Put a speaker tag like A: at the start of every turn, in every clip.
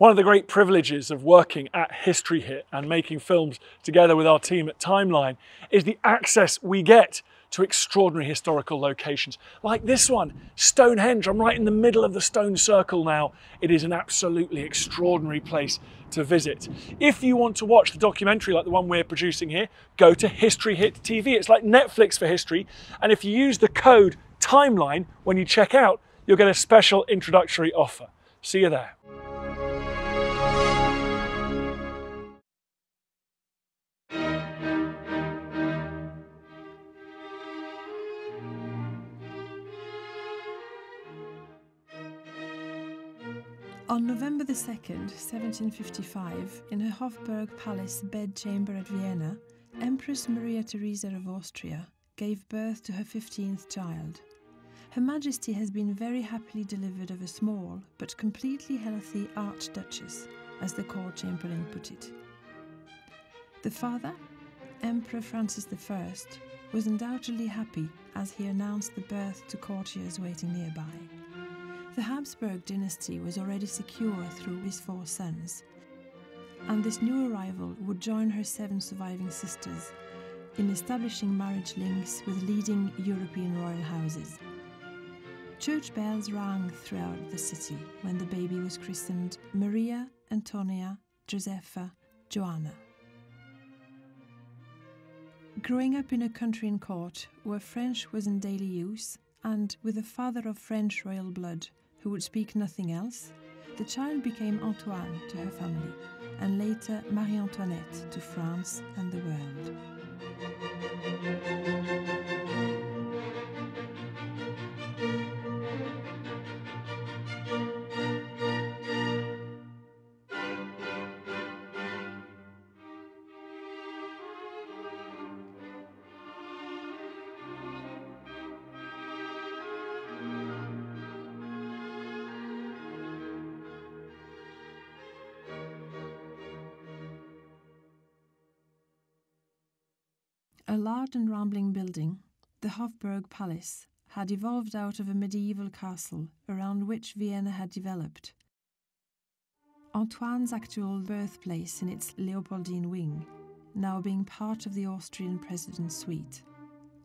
A: One of the great privileges of working at History Hit and making films together with our team at Timeline is the access we get to extraordinary historical locations like this one, Stonehenge. I'm right in the middle of the stone circle now. It is an absolutely extraordinary place to visit. If you want to watch the documentary like the one we're producing here, go to History Hit TV. It's like Netflix for history. And if you use the code TIMELINE when you check out, you'll get a special introductory offer. See you there.
B: On November the 2nd, 1755, in her Hofburg Palace bedchamber at Vienna, Empress Maria Theresa of Austria gave birth to her 15th child. Her Majesty has been very happily delivered of a small but completely healthy Archduchess, as the court chamberlain put it. The father, Emperor Francis I, was undoubtedly happy as he announced the birth to courtiers waiting nearby. The Habsburg dynasty was already secure through his four sons, and this new arrival would join her seven surviving sisters in establishing marriage links with leading European royal houses. Church bells rang throughout the city when the baby was christened Maria Antonia Josepha Joanna. Growing up in a country and court where French was in daily use, and with a father of French royal blood who would speak nothing else, the child became Antoine to her family, and later Marie Antoinette to France and the world. A large and rambling building, the Hofburg Palace, had evolved out of a medieval castle around which Vienna had developed. Antoine's actual birthplace in its Leopoldine wing, now being part of the Austrian president's suite.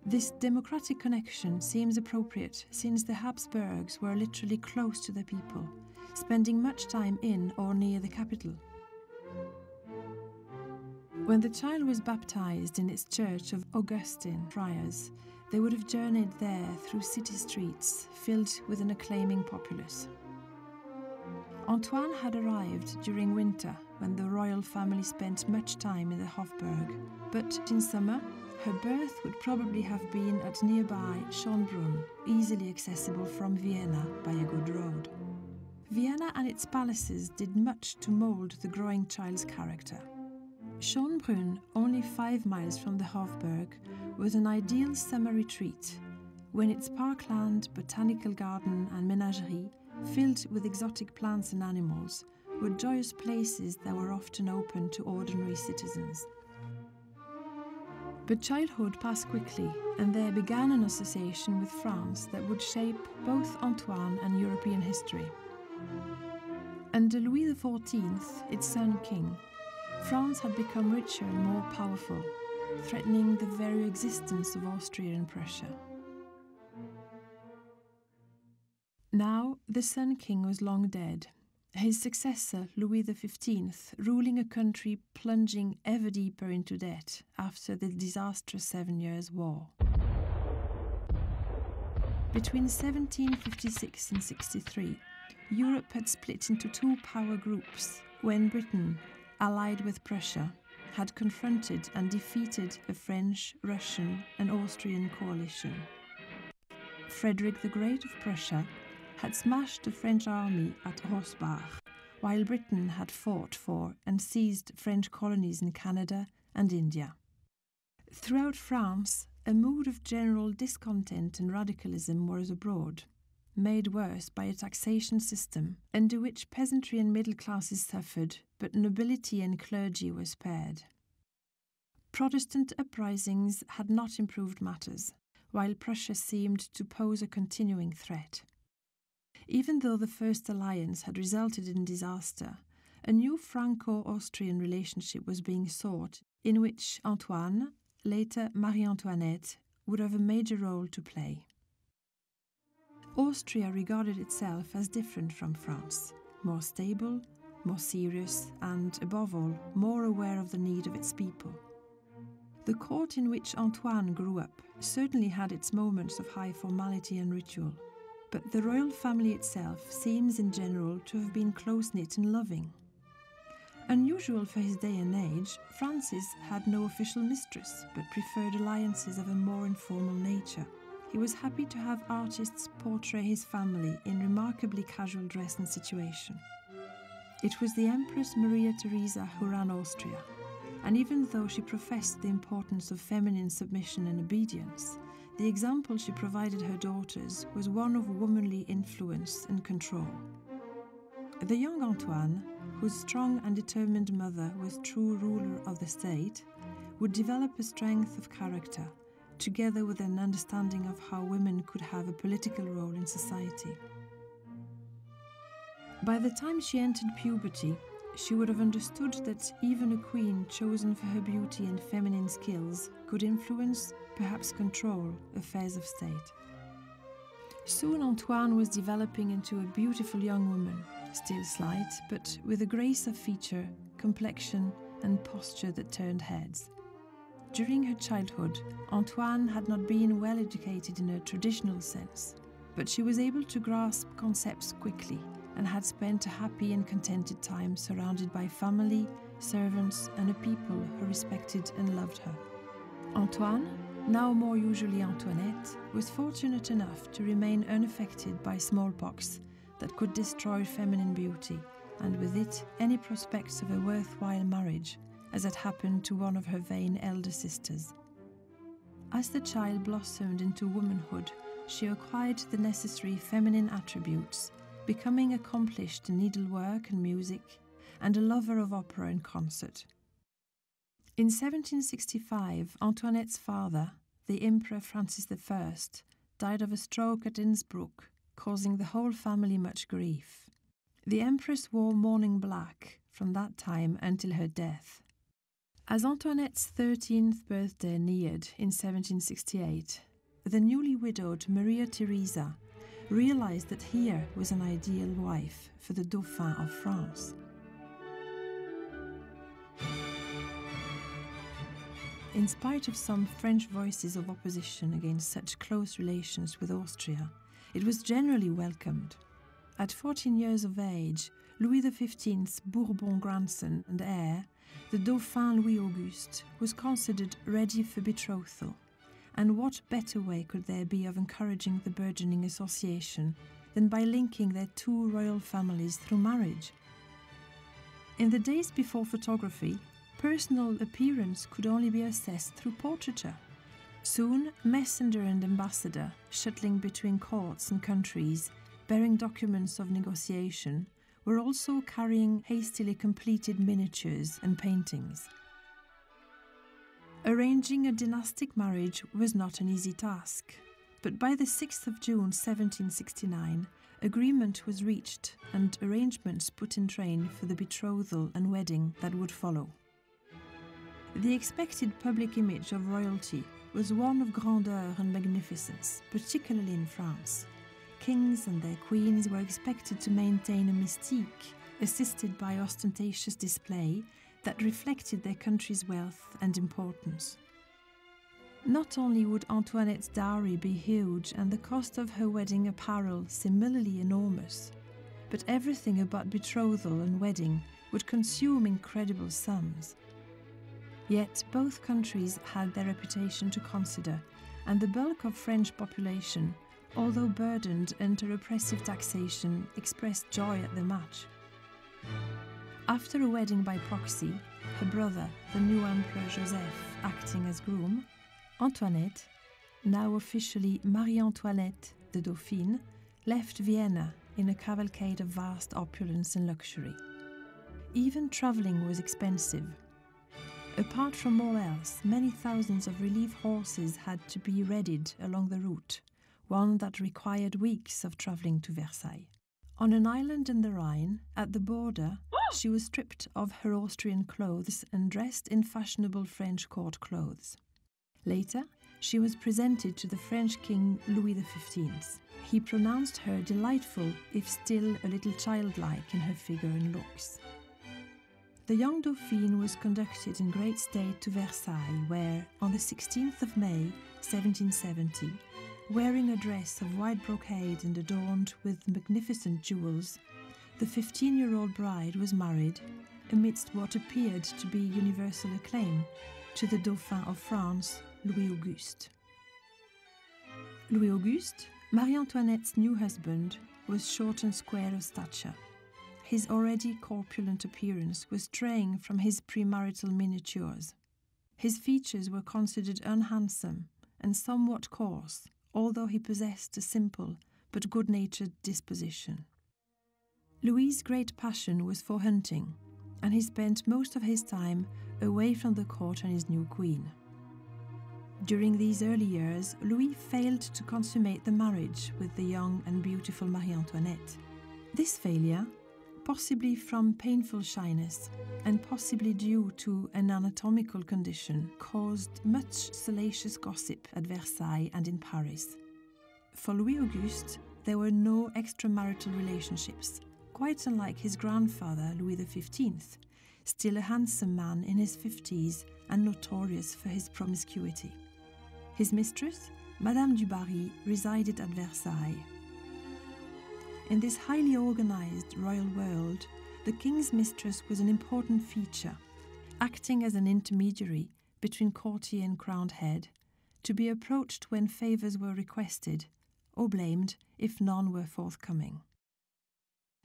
B: This democratic connection seems appropriate since the Habsburgs were literally close to the people, spending much time in or near the capital. When the child was baptized in its church of Augustine friars, they would have journeyed there through city streets filled with an acclaiming populace. Antoine had arrived during winter when the royal family spent much time in the Hofburg, but in summer, her birth would probably have been at nearby Schönbrunn, easily accessible from Vienna by a good road. Vienna and its palaces did much to mould the growing child's character. Schönbrunn, only five miles from the Hofburg, was an ideal summer retreat when its parkland, botanical garden, and menagerie, filled with exotic plants and animals, were joyous places that were often open to ordinary citizens. But childhood passed quickly, and there began an association with France that would shape both Antoine and European history. Under Louis XIV, its Sun King, France had become richer and more powerful, threatening the very existence of Austria and Prussia. Now, the Sun King was long dead, his successor, Louis XV, ruling a country plunging ever deeper into debt after the disastrous Seven Years' War. Between 1756 and 63, Europe had split into two power groups when Britain, allied with Prussia, had confronted and defeated a French, Russian, and Austrian coalition. Frederick the Great of Prussia had smashed the French army at Rossbach, while Britain had fought for and seized French colonies in Canada and India. Throughout France, a mood of general discontent and radicalism was abroad made worse by a taxation system under which peasantry and middle classes suffered, but nobility and clergy were spared. Protestant uprisings had not improved matters, while Prussia seemed to pose a continuing threat. Even though the First Alliance had resulted in disaster, a new Franco Austrian relationship was being sought in which Antoine, later Marie Antoinette, would have a major role to play. Austria regarded itself as different from France, more stable, more serious, and, above all, more aware of the need of its people. The court in which Antoine grew up certainly had its moments of high formality and ritual, but the royal family itself seems in general to have been close knit and loving. Unusual for his day and age, Francis had no official mistress, but preferred alliances of a more informal nature. He was happy to have artists portray his family in remarkably casual dress and situation. It was the Empress Maria Theresa who ran Austria, and even though she professed the importance of feminine submission and obedience, the example she provided her daughters was one of womanly influence and control. The young Antoine, whose strong and determined mother was true ruler of the state, would develop a strength of character, together with an understanding of how women could have a political role in society. By the time she entered puberty, she would have understood that even a queen chosen for her beauty and feminine skills could influence, perhaps control, affairs of state. Soon Antoine was developing into a beautiful young woman, still slight, but with a grace of feature, complexion, and posture that turned heads. During her childhood, Antoine had not been well educated in a traditional sense, but she was able to grasp concepts quickly and had spent a happy and contented time surrounded by family, servants, and a people who respected and loved her. Antoine, now more usually Antoinette, was fortunate enough to remain unaffected by smallpox that could destroy feminine beauty, and with it any prospects of a worthwhile marriage, as had happened to one of her vain elder sisters. As the child blossomed into womanhood, she acquired the necessary feminine attributes becoming accomplished in needlework and music, and a lover of opera and concert. In 1765, Antoinette's father, the Emperor Francis I, died of a stroke at Innsbruck, causing the whole family much grief. The Empress wore mourning black from that time until her death. As Antoinette's 13th birthday neared in 1768, the newly widowed Maria Theresa realized that here was an ideal wife for the Dauphin of France. In spite of some French voices of opposition against such close relations with Austria, it was generally welcomed. At 14 years of age, Louis XV's Bourbon grandson and heir, the Dauphin Louis Auguste, was considered ready for betrothal and what better way could there be of encouraging the burgeoning association than by linking their two royal families through marriage? In the days before photography, personal appearance could only be assessed through portraiture. Soon, messenger and ambassador, shuttling between courts and countries, bearing documents of negotiation, were also carrying hastily completed miniatures and paintings. Arranging a dynastic marriage was not an easy task, but by the 6th of June 1769, agreement was reached and arrangements put in train for the betrothal and wedding that would follow. The expected public image of royalty was one of grandeur and magnificence, particularly in France. Kings and their queens were expected to maintain a mystique, assisted by ostentatious display that reflected their country's wealth and importance. Not only would Antoinette's dowry be huge and the cost of her wedding apparel similarly enormous, but everything about betrothal and wedding would consume incredible sums. Yet both countries had their reputation to consider, and the bulk of French population, although burdened under oppressive taxation, expressed joy at the match. After a wedding by proxy, her brother, the new Emperor Joseph, acting as groom, Antoinette, now officially Marie Antoinette the Dauphine, left Vienna in a cavalcade of vast opulence and luxury. Even travelling was expensive. Apart from all else, many thousands of relief horses had to be readied along the route, one that required weeks of travelling to Versailles. On an island in the Rhine, at the border, she was stripped of her Austrian clothes and dressed in fashionable French court clothes. Later, she was presented to the French King Louis XV. He pronounced her delightful, if still a little childlike in her figure and looks. The young Dauphine was conducted in great state to Versailles, where, on the 16th of May, 1770, wearing a dress of white brocade and adorned with magnificent jewels, the 15 year old bride was married, amidst what appeared to be universal acclaim, to the Dauphin of France, Louis Auguste. Louis Auguste, Marie Antoinette's new husband, was short and square of stature. His already corpulent appearance was straying from his premarital miniatures. His features were considered unhandsome and somewhat coarse, although he possessed a simple but good natured disposition. Louis's great passion was for hunting, and he spent most of his time away from the court and his new queen. During these early years, Louis failed to consummate the marriage with the young and beautiful Marie Antoinette. This failure possibly from painful shyness and possibly due to an anatomical condition, caused much salacious gossip at Versailles and in Paris. For Louis Auguste, there were no extramarital relationships, quite unlike his grandfather, Louis XV, still a handsome man in his 50s and notorious for his promiscuity. His mistress, Madame du Barry, resided at Versailles in this highly organized royal world, the king's mistress was an important feature, acting as an intermediary between courtier and crowned head, to be approached when favours were requested, or blamed if none were forthcoming.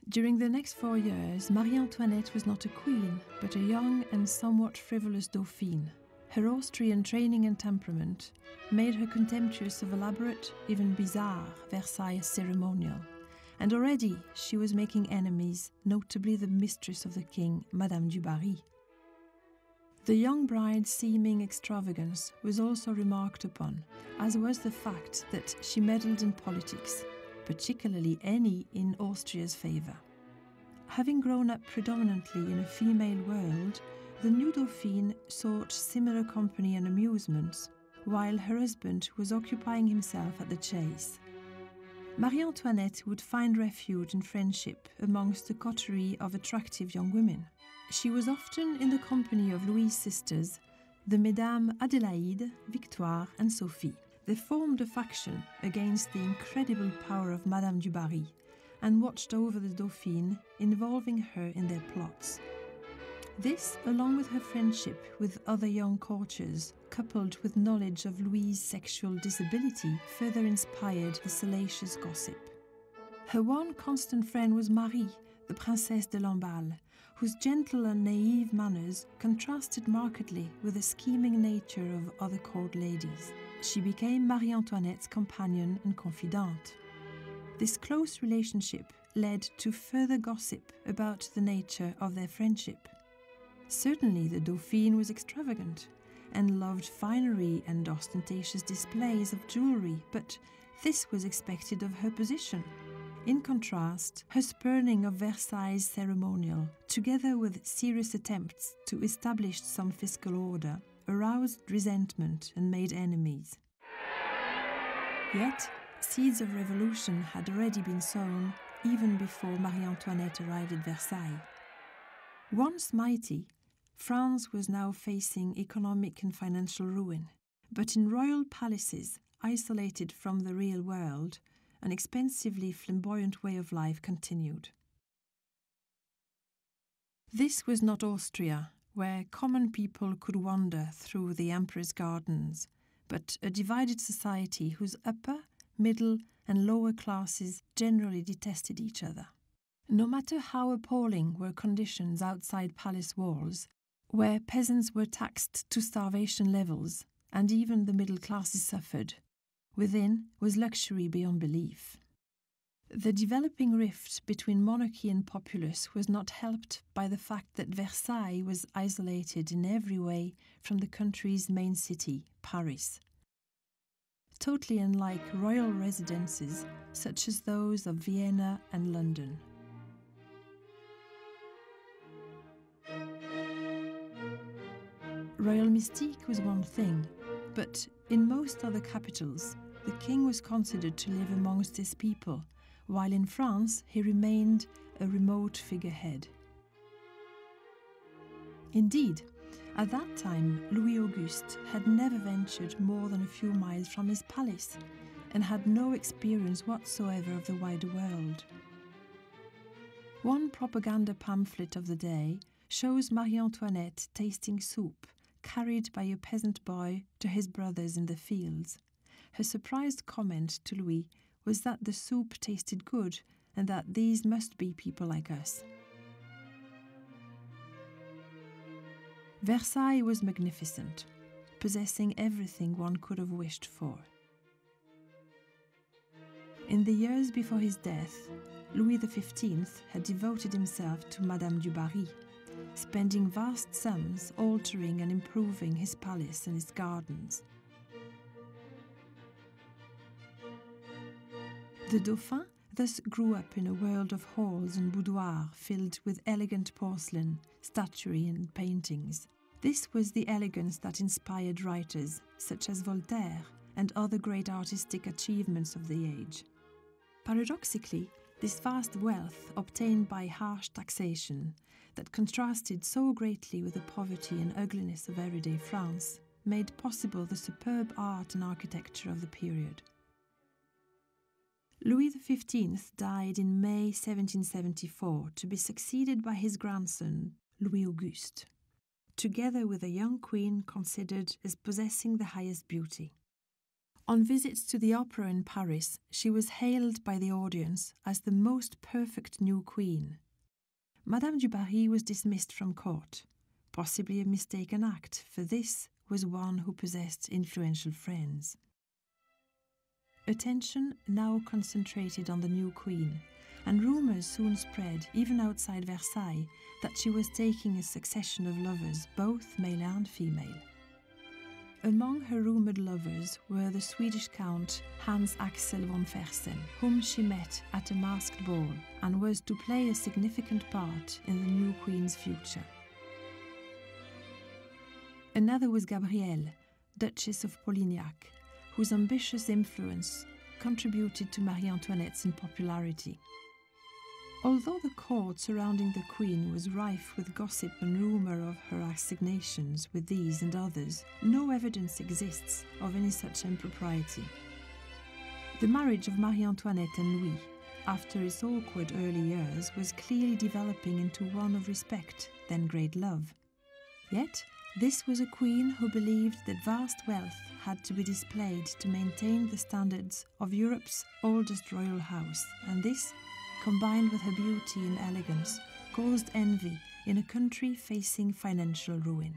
B: During the next four years, Marie Antoinette was not a queen, but a young and somewhat frivolous dauphine. Her Austrian training and temperament made her contemptuous of elaborate, even bizarre, Versailles ceremonial and already she was making enemies, notably the mistress of the king, Madame du Barry. The young bride's seeming extravagance was also remarked upon, as was the fact that she meddled in politics, particularly any in Austria's favour. Having grown up predominantly in a female world, the new Dauphine sought similar company and amusements, while her husband was occupying himself at the chase. Marie Antoinette would find refuge and friendship amongst a coterie of attractive young women. She was often in the company of Louis's sisters, the Mesdames Adélaïde, Victoire, and Sophie. They formed a faction against the incredible power of Madame du Barry and watched over the Dauphine, involving her in their plots. This, along with her friendship with other young courtiers, coupled with knowledge of Louis's sexual disability, further inspired the salacious gossip. Her one constant friend was Marie, the Princesse de Lamballe, whose gentle and naive manners contrasted markedly with the scheming nature of other court ladies. She became Marie Antoinette's companion and confidante. This close relationship led to further gossip about the nature of their friendship. Certainly, the Dauphine was extravagant and loved finery and ostentatious displays of jewelry, but this was expected of her position. In contrast, her spurning of Versailles ceremonial, together with serious attempts to establish some fiscal order, aroused resentment and made enemies. Yet, seeds of revolution had already been sown even before Marie Antoinette arrived at Versailles. Once mighty, France was now facing economic and financial ruin. But in royal palaces, isolated from the real world, an expensively flamboyant way of life continued. This was not Austria, where common people could wander through the emperor's gardens, but a divided society whose upper, middle, and lower classes generally detested each other. No matter how appalling were conditions outside palace walls, where peasants were taxed to starvation levels and even the middle classes suffered. Within was luxury beyond belief. The developing rift between monarchy and populace was not helped by the fact that Versailles was isolated in every way from the country's main city, Paris. totally unlike royal residences such as those of Vienna and London. Royal mystique was one thing, but in most other capitals, the king was considered to live amongst his people, while in France he remained a remote figurehead. Indeed, at that time, Louis Auguste had never ventured more than a few miles from his palace and had no experience whatsoever of the wider world. One propaganda pamphlet of the day shows Marie Antoinette tasting soup carried by a peasant boy to his brothers in the fields. Her surprised comment to Louis was that the soup tasted good and that these must be people like us. Versailles was magnificent, possessing everything one could have wished for. In the years before his death, Louis XV had devoted himself to Madame du Barry, spending vast sums altering and improving his palace and his gardens. The Dauphin thus grew up in a world of halls and boudoirs filled with elegant porcelain, statuary, and paintings. This was the elegance that inspired writers such as Voltaire and other great artistic achievements of the age. Paradoxically, this vast wealth obtained by harsh taxation that contrasted so greatly with the poverty and ugliness of everyday France made possible the superb art and architecture of the period. Louis XV died in May 1774 to be succeeded by his grandson, Louis Auguste, together with a young queen considered as possessing the highest beauty. On visits to the opera in Paris, she was hailed by the audience as the most perfect new queen. Madame du Barry was dismissed from court, possibly a mistaken act, for this was one who possessed influential friends. Attention now concentrated on the new queen, and rumours soon spread, even outside Versailles, that she was taking a succession of lovers, both male and female. Among her rumoured lovers were the Swedish Count Hans Axel von Fersen, whom she met at a masked ball and was to play a significant part in the new queen's future. Another was Gabrielle, Duchess of Polignac, whose ambitious influence contributed to Marie Antoinette's unpopularity. Although the court surrounding the Queen was rife with gossip and rumour of her assignations with these and others, no evidence exists of any such impropriety. The marriage of Marie Antoinette and Louis, after its awkward early years, was clearly developing into one of respect, then great love. Yet, this was a queen who believed that vast wealth had to be displayed to maintain the standards of Europe's oldest royal house, and this, combined with her beauty and elegance, caused envy in a country facing financial ruin.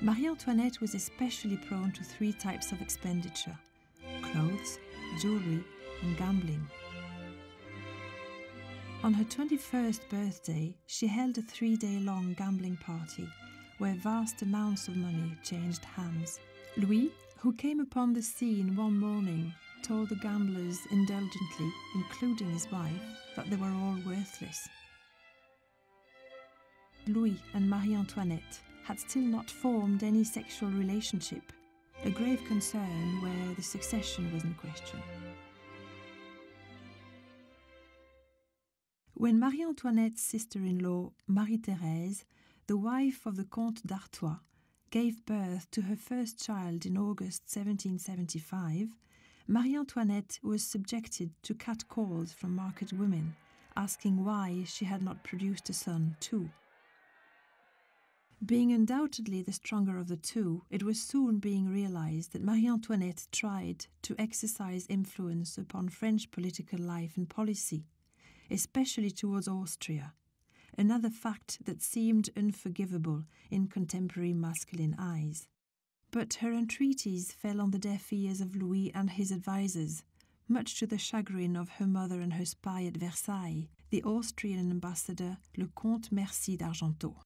B: Marie Antoinette was especially prone to three types of expenditure clothes, jewelry, and gambling. On her 21st birthday, she held a three day long gambling party where vast amounts of money changed hands. Louis, who came upon the scene one morning, told the gamblers indulgently, including his wife, that they were all worthless. Louis and Marie Antoinette had still not formed any sexual relationship, a grave concern where the succession was in question. When Marie Antoinette's sister in law, Marie Therese, the wife of the Comte d'Artois, gave birth to her first child in August 1775, Marie Antoinette was subjected to catcalls from market women, asking why she had not produced a son too. Being undoubtedly the stronger of the two, it was soon being realized that Marie Antoinette tried to exercise influence upon French political life and policy, especially towards Austria, another fact that seemed unforgivable in contemporary masculine eyes. But her entreaties fell on the deaf ears of Louis and his advisers, much to the chagrin of her mother and her spy at Versailles, the Austrian ambassador, le Comte Mercy d'Argenteau.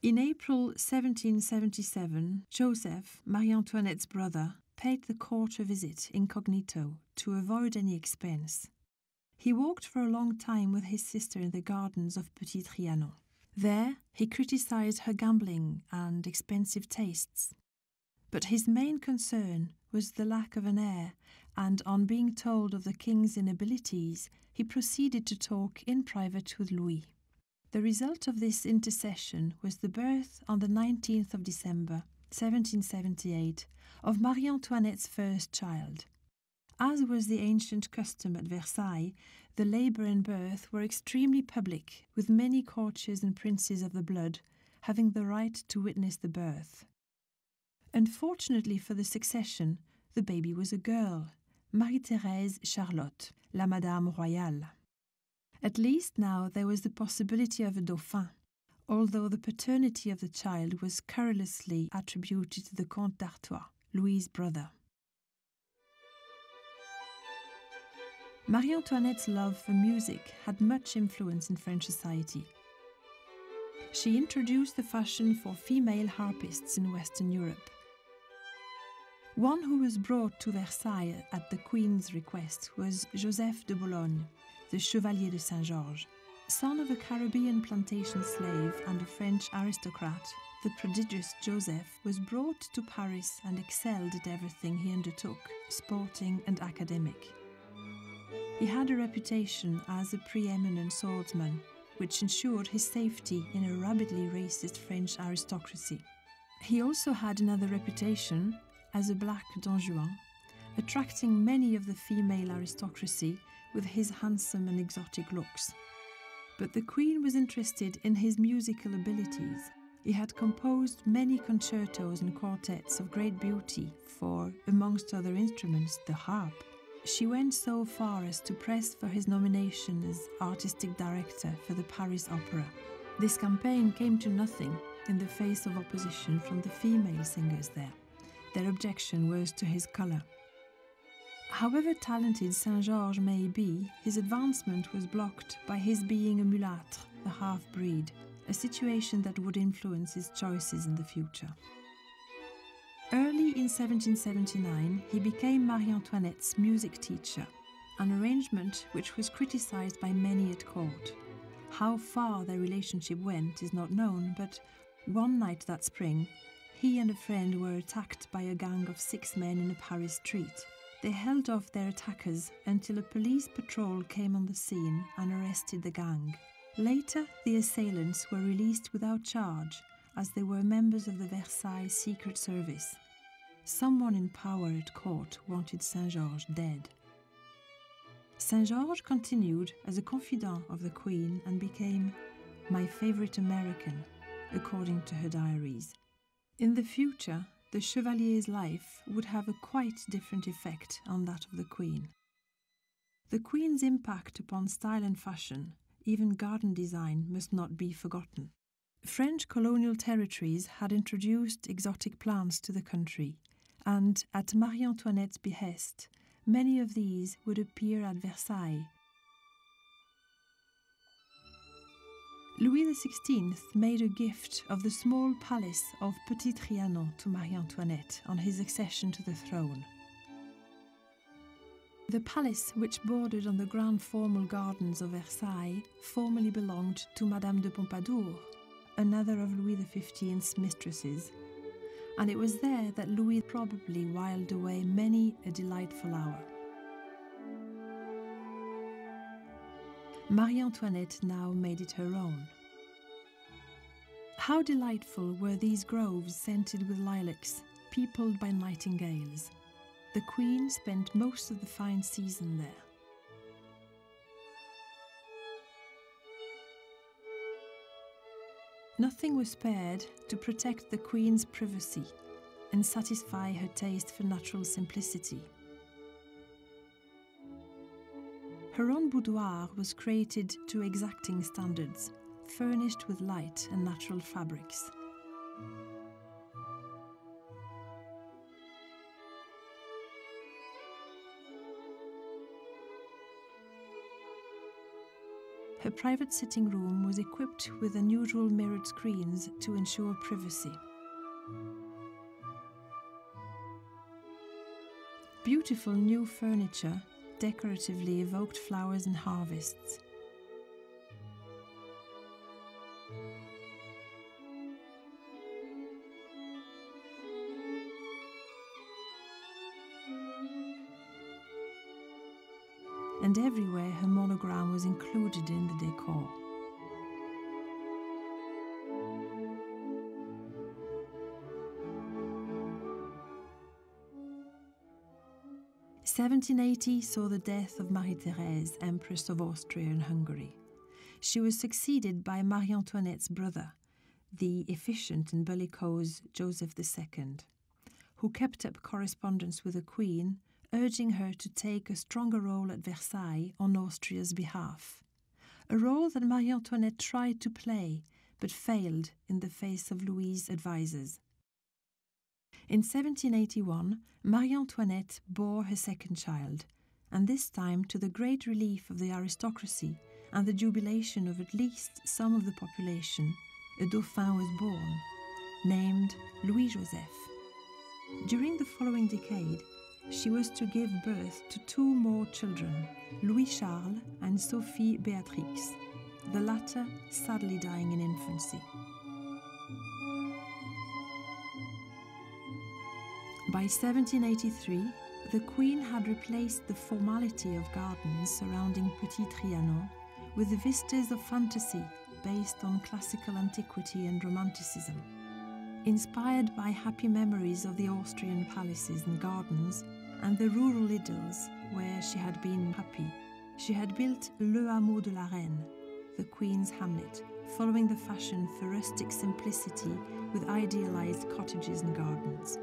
B: In April 1777, Joseph, Marie Antoinette's brother, paid the court a visit incognito to avoid any expense. He walked for a long time with his sister in the gardens of Petit Trianon. There, he criticized her gambling and expensive tastes. But his main concern was the lack of an heir, and on being told of the king's inabilities, he proceeded to talk in private with Louis. The result of this intercession was the birth on the 19th of December, 1778, of Marie Antoinette's first child. As was the ancient custom at Versailles, the labour and birth were extremely public, with many courtiers and princes of the blood having the right to witness the birth. Unfortunately for the succession, the baby was a girl, Marie Thérèse Charlotte, la Madame Royale. At least now there was the possibility of a dauphin, although the paternity of the child was curiously attributed to the Comte d'Artois, Louis's brother. Marie Antoinette's love for music had much influence in French society. She introduced the fashion for female harpists in Western Europe. One who was brought to Versailles at the Queen's request was Joseph de Boulogne, the Chevalier de Saint Georges. Son of a Caribbean plantation slave and a French aristocrat, the prodigious Joseph was brought to Paris and excelled at everything he undertook, sporting and academic. He had a reputation as a preeminent swordsman, which ensured his safety in a rabidly racist French aristocracy. He also had another reputation as a black Don Juan, attracting many of the female aristocracy with his handsome and exotic looks. But the Queen was interested in his musical abilities. He had composed many concertos and quartets of great beauty for, amongst other instruments, the harp. She went so far as to press for his nomination as artistic director for the Paris Opera. This campaign came to nothing in the face of opposition from the female singers there. Their objection was to his colour. However talented Saint Georges may be, his advancement was blocked by his being a mulâtre, a half breed, a situation that would influence his choices in the future. Early in 1779, he became Marie Antoinette's music teacher, an arrangement which was criticized by many at court. How far their relationship went is not known, but one night that spring, he and a friend were attacked by a gang of six men in a Paris street. They held off their attackers until a police patrol came on the scene and arrested the gang. Later, the assailants were released without charge as they were members of the Versailles Secret Service. Someone in power at court wanted Saint Georges dead. Saint Georges continued as a confidant of the Queen and became my favorite American, according to her diaries. In the future, the Chevalier's life would have a quite different effect on that of the Queen. The Queen's impact upon style and fashion, even garden design, must not be forgotten. French colonial territories had introduced exotic plants to the country, and at Marie Antoinette's behest, many of these would appear at Versailles Louis XVI made a gift of the small palace of Petit Trianon to Marie Antoinette on his accession to the throne. The palace, which bordered on the grand formal gardens of Versailles, formerly belonged to Madame de Pompadour, another of Louis XV's mistresses, and it was there that Louis probably whiled away many a delightful hour. Marie Antoinette now made it her own. How delightful were these groves scented with lilacs, peopled by nightingales. The Queen spent most of the fine season there. Nothing was spared to protect the Queen's privacy and satisfy her taste for natural simplicity. Her own boudoir was created to exacting standards, furnished with light and natural fabrics. Her private sitting room was equipped with unusual mirrored screens to ensure privacy. Beautiful new furniture decoratively evoked flowers and harvests. And everywhere her monogram was included in the decor. 1780 saw the death of Marie Therese, Empress of Austria and Hungary. She was succeeded by Marie Antoinette's brother, the efficient and bellicose Joseph II, who kept up correspondence with the Queen, urging her to take a stronger role at Versailles on Austria's behalf. A role that Marie Antoinette tried to play, but failed in the face of Louis's advisers. In 1781, Marie Antoinette bore her second child, and this time to the great relief of the aristocracy and the jubilation of at least some of the population, a dauphin was born, named Louis Joseph. During the following decade, she was to give birth to two more children, Louis Charles and Sophie Beatrix, the latter sadly dying in infancy. By 1783, the Queen had replaced the formality of gardens surrounding Petit Trianon with vistas of fantasy based on classical antiquity and romanticism. Inspired by happy memories of the Austrian palaces and gardens and the rural idylls where she had been happy, she had built Le Hameau de la Reine, the Queen's hamlet, following the fashion for rustic simplicity with idealized cottages and gardens.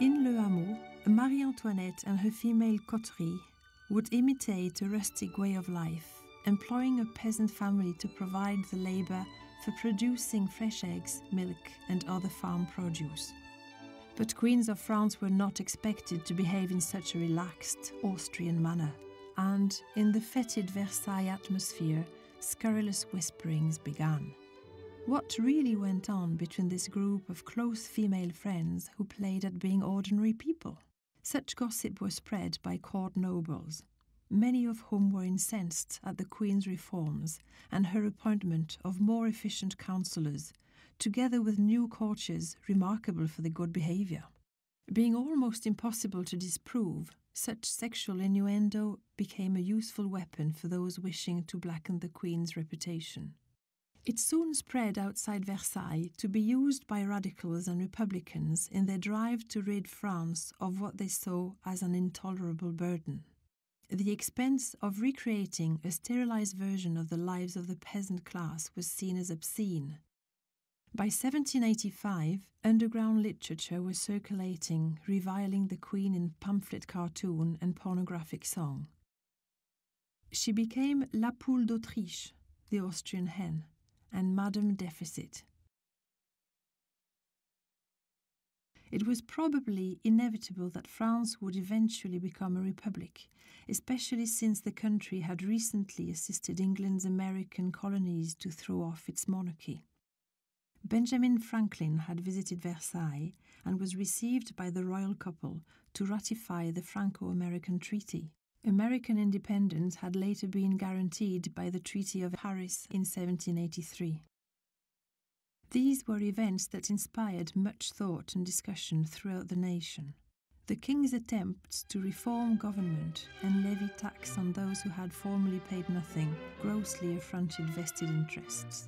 B: In Le Hameau, Marie Antoinette and her female coterie would imitate a rustic way of life, employing a peasant family to provide the labor for producing fresh eggs, milk, and other farm produce. But queens of France were not expected to behave in such a relaxed Austrian manner, and in the fetid Versailles atmosphere, scurrilous whisperings began. What really went on between this group of close female friends who played at being ordinary people? Such gossip was spread by court nobles, many of whom were incensed at the Queen's reforms and her appointment of more efficient councillors, together with new courtiers remarkable for their good behaviour. Being almost impossible to disprove, such sexual innuendo became a useful weapon for those wishing to blacken the Queen's reputation. It soon spread outside Versailles to be used by radicals and republicans in their drive to rid France of what they saw as an intolerable burden. The expense of recreating a sterilized version of the lives of the peasant class was seen as obscene. By 1785, underground literature was circulating, reviling the Queen in pamphlet cartoon and pornographic song. She became La Poule d'Autriche, the Austrian hen and Madame Deficit. It was probably inevitable that France would eventually become a republic, especially since the country had recently assisted England's American colonies to throw off its monarchy. Benjamin Franklin had visited Versailles and was received by the royal couple to ratify the Franco American Treaty. American independence had later been guaranteed by the Treaty of Paris in 1783. These were events that inspired much thought and discussion throughout the nation. The king's attempts to reform government and levy tax on those who had formerly paid nothing grossly affronted vested interests.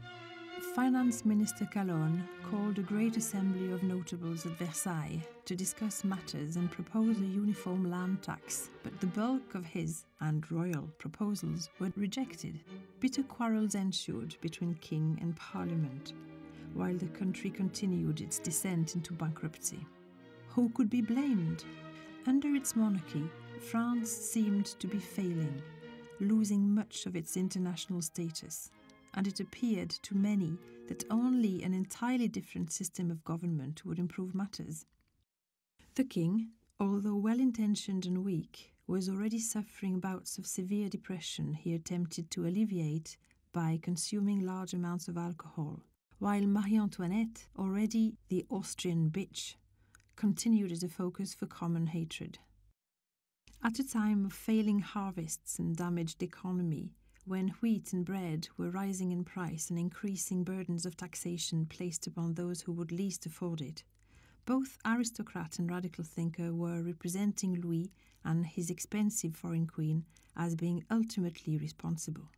B: Finance Minister Calonne called a great assembly of notables at Versailles to discuss matters and propose a uniform land tax, but the bulk of his and royal proposals were rejected. Bitter quarrels ensued between king and parliament, while the country continued its descent into bankruptcy. Who could be blamed? Under its monarchy, France seemed to be failing, losing much of its international status and it appeared to many that only an entirely different system of government would improve matters. The king, although well intentioned and weak, was already suffering bouts of severe depression he attempted to alleviate by consuming large amounts of alcohol, while Marie Antoinette, already the Austrian bitch, continued as a focus for common hatred. At a time of failing harvests and damaged economy, when wheat and bread were rising in price and increasing burdens of taxation placed upon those who would least afford it, both aristocrat and radical thinker were representing Louis and his expensive foreign queen as being ultimately responsible.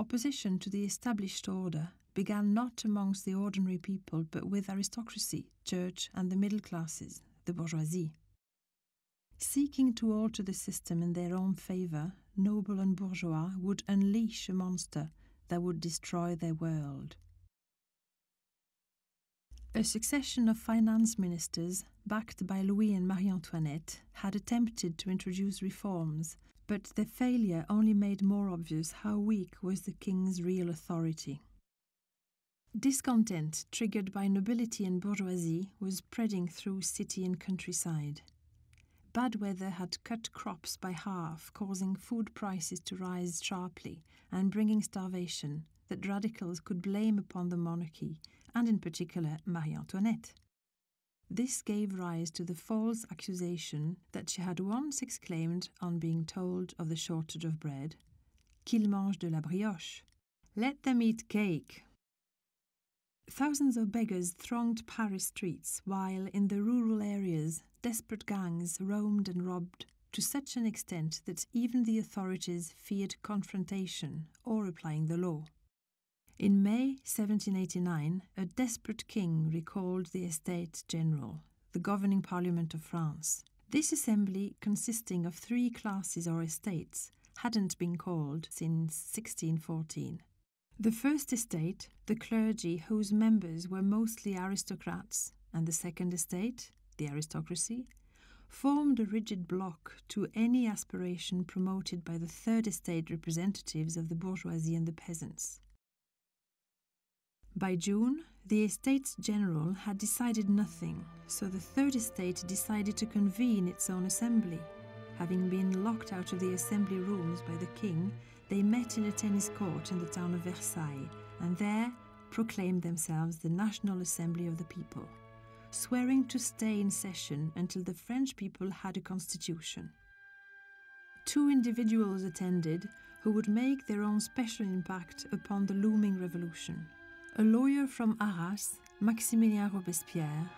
B: Opposition to the established order began not amongst the ordinary people but with aristocracy, church, and the middle classes, the bourgeoisie. Seeking to alter the system in their own favour, noble and bourgeois would unleash a monster that would destroy their world. A succession of finance ministers, backed by Louis and Marie Antoinette, had attempted to introduce reforms, but their failure only made more obvious how weak was the king's real authority. Discontent, triggered by nobility and bourgeoisie, was spreading through city and countryside. Bad weather had cut crops by half, causing food prices to rise sharply and bringing starvation that radicals could blame upon the monarchy and in particular Marie Antoinette. This gave rise to the false accusation that she had once exclaimed on being told of the shortage of bread, Qu'ils mangent de la brioche. Let them eat cake. Thousands of beggars thronged Paris streets, while in the rural areas desperate gangs roamed and robbed to such an extent that even the authorities feared confrontation or applying the law. In May 1789, a desperate king recalled the Estates General, the governing parliament of France. This assembly, consisting of three classes or estates, hadn't been called since 1614. The first estate, the clergy, whose members were mostly aristocrats, and the second estate, the aristocracy, formed a rigid block to any aspiration promoted by the third estate representatives of the bourgeoisie and the peasants. By June, the Estates General had decided nothing, so the Third Estate decided to convene its own assembly. Having been locked out of the assembly rooms by the king, they met in a tennis court in the town of Versailles and there proclaimed themselves the National Assembly of the People, swearing to stay in session until the French people had a constitution. Two individuals attended who would make their own special impact upon the looming revolution a lawyer from Arras, Maximilien Robespierre,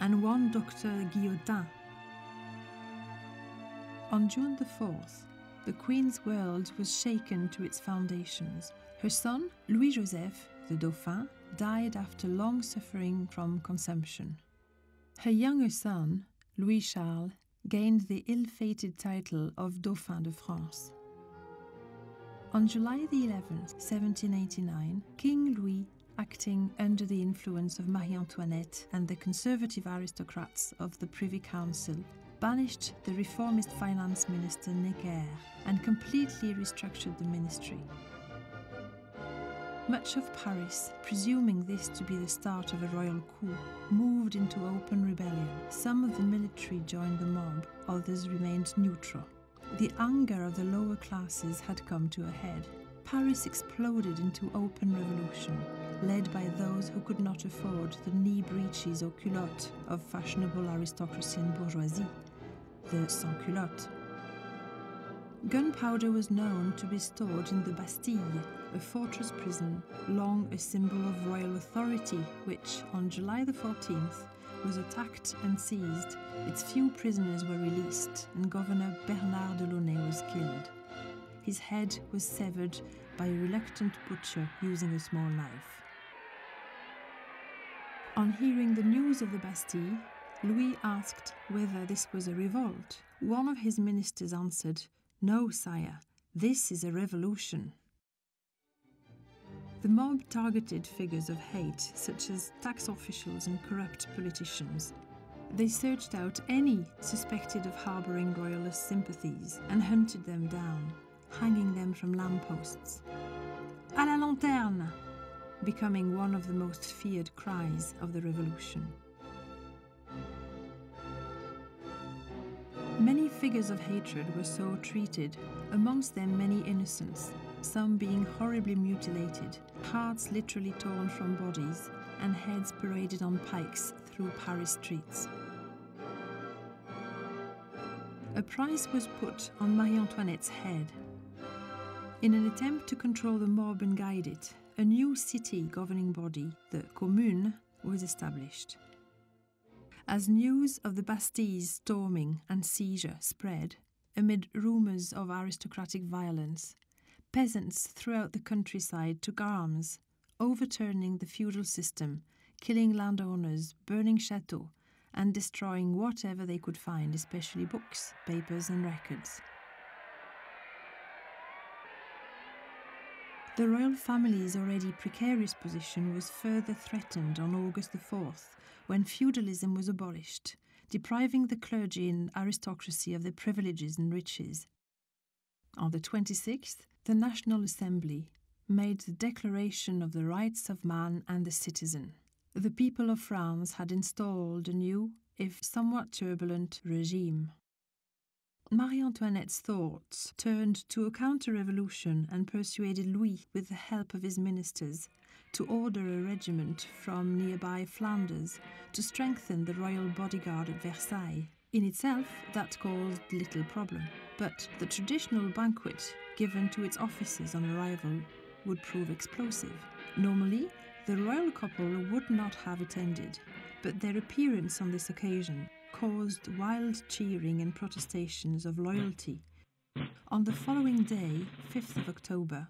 B: and one Dr. Guillotin. On June the 4th, the Queen's world was shaken to its foundations. Her son, Louis Joseph, the Dauphin, died after long suffering from consumption. Her younger son, Louis Charles, gained the ill fated title of Dauphin de France. On July 11, 1789, King Louis, acting under the influence of Marie Antoinette and the conservative aristocrats of the Privy Council, banished the reformist finance minister Necker and completely restructured the ministry. Much of Paris, presuming this to be the start of a royal coup, moved into open rebellion. Some of the military joined the mob, others remained neutral. The anger of the lower classes had come to a head. Paris exploded into open revolution, led by those who could not afford the knee breeches or culottes of fashionable aristocracy and bourgeoisie, the sans-culottes. Gunpowder was known to be stored in the Bastille, a fortress prison long a symbol of royal authority, which, on July the 14th, was attacked and seized, its few prisoners were released, and Governor Bernard Delaunay was killed. His head was severed by a reluctant butcher using a small knife. On hearing the news of the Bastille, Louis asked whether this was a revolt. One of his ministers answered, No, sire, this is a revolution. The mob targeted figures of hate, such as tax officials and corrupt politicians. They searched out any suspected of harbouring royalist sympathies and hunted them down, hanging them from lampposts. À la lanterne! becoming one of the most feared cries of the revolution. Many figures of hatred were so treated, amongst them many innocents, some being horribly mutilated, hearts literally torn from bodies, and heads paraded on pikes through Paris streets. A price was put on Marie Antoinette's head. In an attempt to control the mob and guide it, a new city governing body, the Commune, was established. As news of the Bastille's storming and seizure spread, amid rumours of aristocratic violence, peasants throughout the countryside took arms, overturning the feudal system, killing landowners, burning chateaux, and destroying whatever they could find, especially books, papers, and records. The royal family's already precarious position was further threatened on August the 4th when feudalism was abolished, depriving the clergy and aristocracy of their privileges and riches. On the 26th, the National Assembly made the Declaration of the Rights of Man and the Citizen. The people of France had installed a new, if somewhat turbulent, regime. Marie Antoinette's thoughts turned to a counter revolution and persuaded Louis, with the help of his ministers, to order a regiment from nearby Flanders to strengthen the royal bodyguard at Versailles. In itself, that caused little problem, but the traditional banquet given to its officers on arrival would prove explosive. Normally, the royal couple would not have attended, but their appearance on this occasion caused wild cheering and protestations of loyalty. On the following day, 5th of October,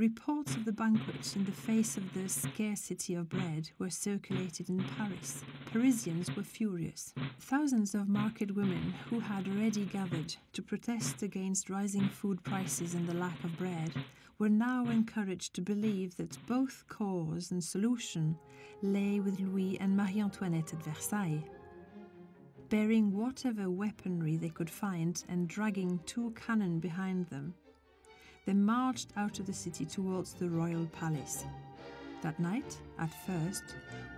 B: reports of the banquet in the face of the scarcity of bread were circulated in Paris. Parisians were furious. Thousands of market women who had already gathered to protest against rising food prices and the lack of bread were now encouraged to believe that both cause and solution lay with Louis and Marie Antoinette at Versailles bearing whatever weaponry they could find and dragging two cannon behind them. They marched out of the city towards the royal palace. That night, at first,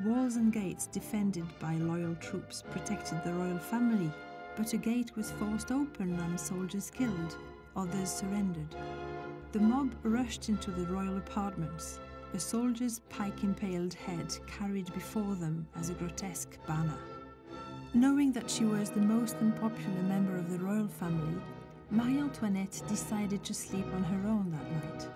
B: walls and gates defended by loyal troops protected the royal family, but a gate was forced open and soldiers killed, others surrendered. The mob rushed into the royal apartments, a soldier's pike impaled head carried before them as a grotesque banner. Knowing that she was the most unpopular member of the royal family, Marie Antoinette decided to sleep on her own that night.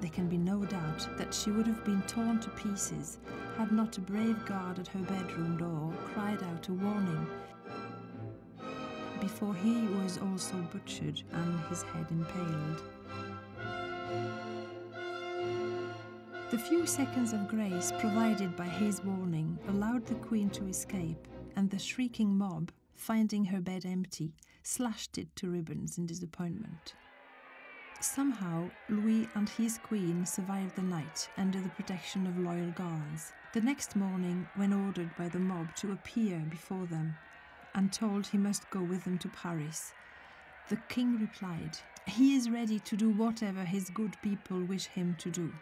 B: There can be no doubt that she would have been torn to pieces had not a brave guard at her bedroom door cried out a warning before he was also butchered and his head impaled. The few seconds of grace provided by his warning allowed the Queen to escape and the shrieking mob, finding her bed empty, slashed it to ribbons in disappointment. Somehow, Louis and his queen survived the night under the protection of loyal guards. The next morning, when ordered by the mob to appear before them and told he must go with them to Paris, the king replied, He is ready to do whatever his good people wish him to do.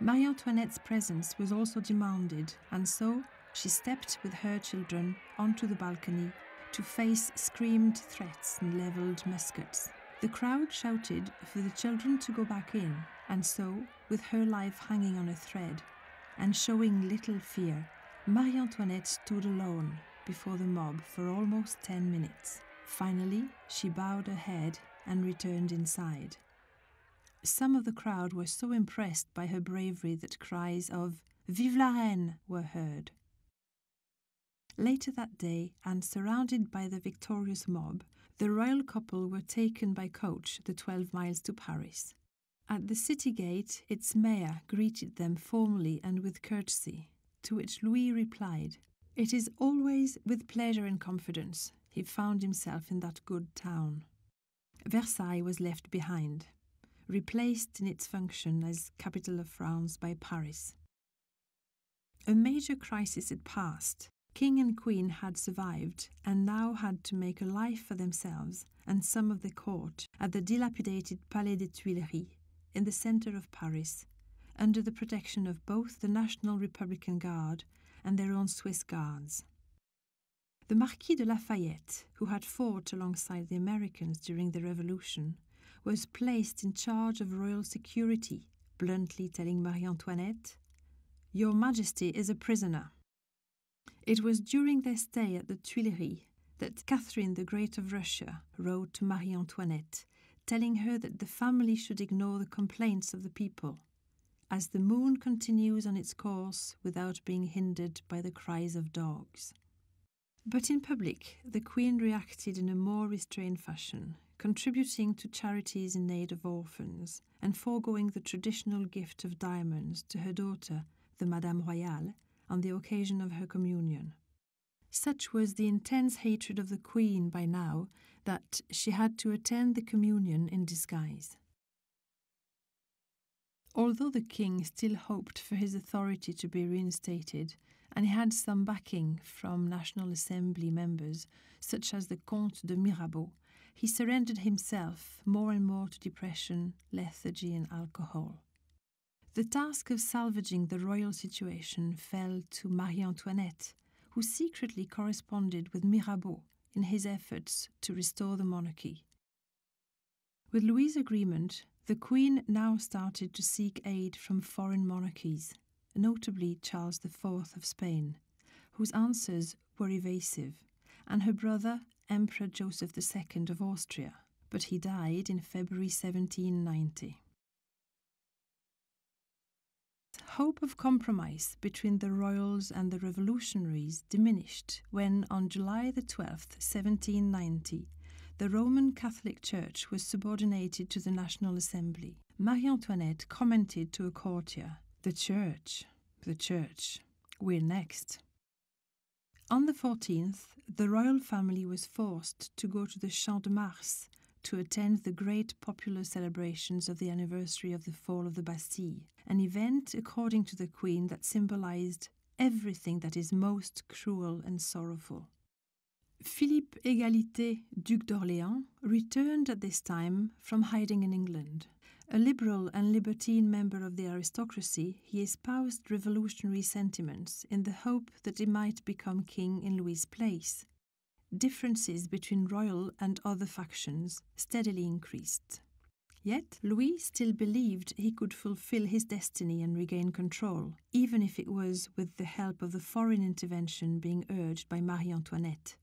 B: Marie Antoinette's presence was also demanded, and so she stepped with her children onto the balcony to face screamed threats and levelled muskets. The crowd shouted for the children to go back in, and so, with her life hanging on a thread and showing little fear, Marie Antoinette stood alone before the mob for almost ten minutes. Finally, she bowed her head and returned inside. Some of the crowd were so impressed by her bravery that cries of Vive la Reine were heard. Later that day, and surrounded by the victorious mob, the royal couple were taken by coach the 12 miles to Paris. At the city gate, its mayor greeted them formally and with courtesy, to which Louis replied, It is always with pleasure and confidence he found himself in that good town. Versailles was left behind, replaced in its function as capital of France by Paris. A major crisis had passed, King and Queen had survived and now had to make a life for themselves and some of the court at the dilapidated Palais des Tuileries in the centre of Paris, under the protection of both the National Republican Guard and their own Swiss guards. The Marquis de Lafayette, who had fought alongside the Americans during the Revolution, was placed in charge of royal security, bluntly telling Marie Antoinette, Your Majesty is a prisoner. It was during their stay at the Tuileries that Catherine the Great of Russia wrote to Marie Antoinette, telling her that the family should ignore the complaints of the people, as the moon continues on its course without being hindered by the cries of dogs. But in public, the Queen reacted in a more restrained fashion, contributing to charities in aid of orphans and foregoing the traditional gift of diamonds to her daughter, the Madame Royale, on the occasion of her communion. Such was the intense hatred of the Queen by now that she had to attend the communion in disguise. Although the king still hoped for his authority to be reinstated, and he had some backing from National Assembly members, such as the Comte de Mirabeau, he surrendered himself more and more to depression, lethargy, and alcohol. The task of salvaging the royal situation fell to Marie Antoinette, who secretly corresponded with Mirabeau in his efforts to restore the monarchy. With Louis's agreement, the Queen now started to seek aid from foreign monarchies, notably Charles IV of Spain, whose answers were evasive, and her brother, Emperor Joseph II of Austria, but he died in February 1790. Hope of compromise between the royals and the revolutionaries diminished when, on July the 12th, 1790, the Roman Catholic Church was subordinated to the National Assembly. Marie Antoinette commented to a courtier, The Church, the Church, we're next. On the 14th, the royal family was forced to go to the Champ de Mars to attend the great popular celebrations of the anniversary of the fall of the Bastille, an event, according to the Queen, that symbolized everything that is most cruel and sorrowful. Philippe Égalité, Duc d'Orléans, returned at this time from hiding in England. A liberal and libertine member of the aristocracy, he espoused revolutionary sentiments in the hope that he might become king in Louis's place. Differences between royal and other factions steadily increased. Yet Louis still believed he could fulfill his destiny and regain control, even if it was with the help of the foreign intervention being urged by Marie Antoinette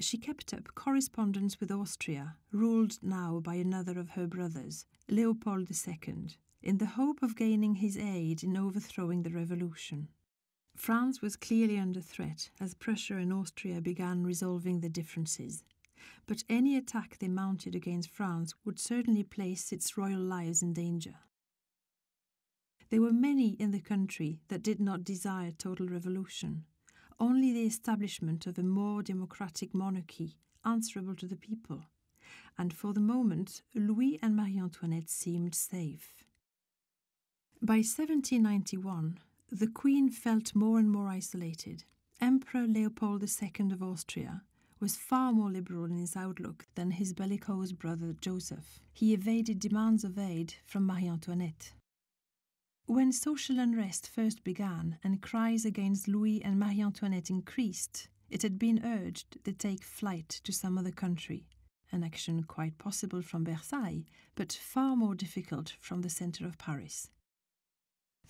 B: she kept up correspondence with Austria, ruled now by another of her brothers, Leopold II, in the hope of gaining his aid in overthrowing the revolution. France was clearly under threat as Prussia and Austria began resolving the differences. But any attack they mounted against France would certainly place its royal lives in danger. There were many in the country that did not desire total revolution, only the establishment of a more democratic monarchy answerable to the people. And for the moment, Louis and Marie Antoinette seemed safe. By 1791, the Queen felt more and more isolated. Emperor Leopold II of Austria was far more liberal in his outlook than his bellicose brother Joseph. He evaded demands of aid from Marie Antoinette. When social unrest first began and cries against Louis and Marie Antoinette increased, it had been urged they take flight to some other country, an action quite possible from Versailles, but far more difficult from the centre of Paris.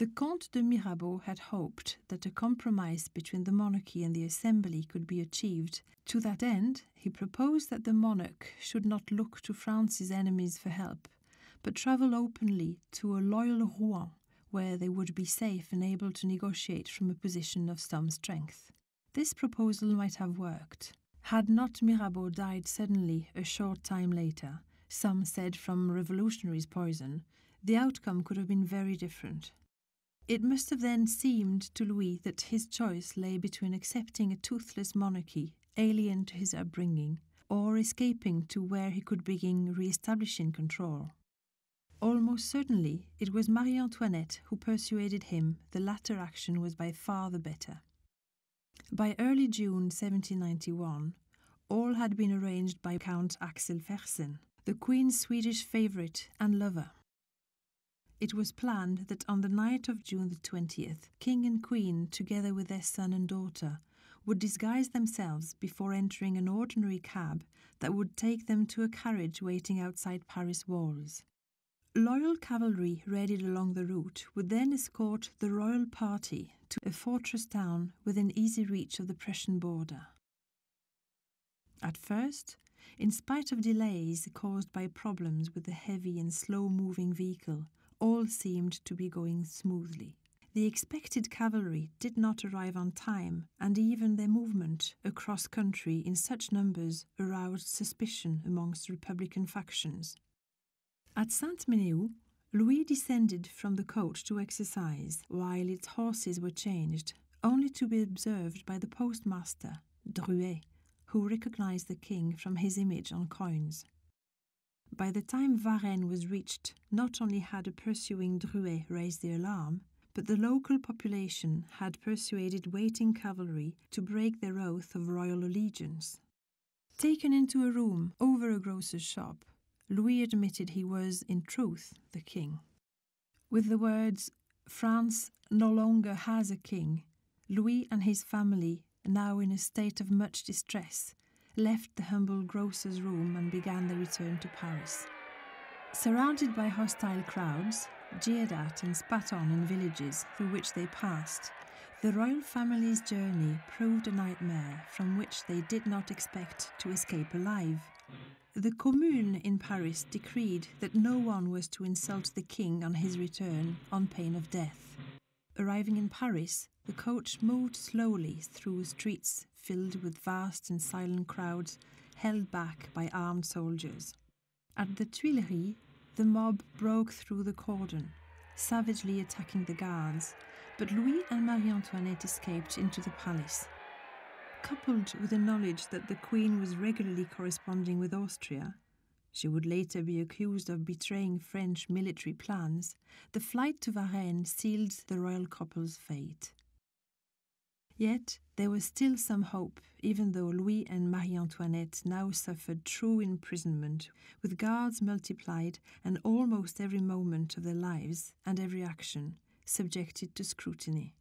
B: The Comte de Mirabeau had hoped that a compromise between the monarchy and the Assembly could be achieved. To that end, he proposed that the monarch should not look to France's enemies for help, but travel openly to a loyal Rouen where they would be safe and able to negotiate from a position of some strength. This proposal might have worked. Had not Mirabeau died suddenly a short time later, some said from revolutionaries' poison, the outcome could have been very different. It must have then seemed to Louis that his choice lay between accepting a toothless monarchy, alien to his upbringing, or escaping to where he could begin re establishing control. Almost certainly, it was Marie Antoinette who persuaded him the latter action was by far the better. By early June 1791, all had been arranged by Count Axel Fersen, the Queen's Swedish favourite and lover. It was planned that on the night of June the 20th, King and Queen, together with their son and daughter, would disguise themselves before entering an ordinary cab that would take them to a carriage waiting outside Paris walls. Loyal cavalry readied along the route would then escort the royal party to a fortress town within easy reach of the Prussian border. At first, in spite of delays caused by problems with the heavy and slow moving vehicle, all seemed to be going smoothly. The expected cavalry did not arrive on time, and even their movement across country in such numbers aroused suspicion amongst Republican factions. At Saint Menehould, Louis descended from the coach to exercise while its horses were changed, only to be observed by the postmaster, Drouet, who recognized the king from his image on coins. By the time Varennes was reached, not only had a pursuing Drouet raised the alarm, but the local population had persuaded waiting cavalry to break their oath of royal allegiance. Taken into a room over a grocer's shop, Louis admitted he was, in truth, the king. With the words, France no longer has a king, Louis and his family, now in a state of much distress, left the humble grocer's room and began their return to Paris. Surrounded by hostile crowds, jeered at and spat on in villages through which they passed, the royal family's journey proved a nightmare from which they did not expect to escape alive. The Commune in Paris decreed that no one was to insult the king on his return on pain of death. Arriving in Paris, the coach moved slowly through streets filled with vast and silent crowds held back by armed soldiers. At the Tuileries, the mob broke through the cordon, savagely attacking the guards, but Louis and Marie Antoinette escaped into the palace. Coupled with the knowledge that the Queen was regularly corresponding with Austria, she would later be accused of betraying French military plans, the flight to Varennes sealed the royal couple's fate. Yet there was still some hope, even though Louis and Marie Antoinette now suffered true imprisonment, with guards multiplied and almost every moment of their lives and every action subjected to scrutiny.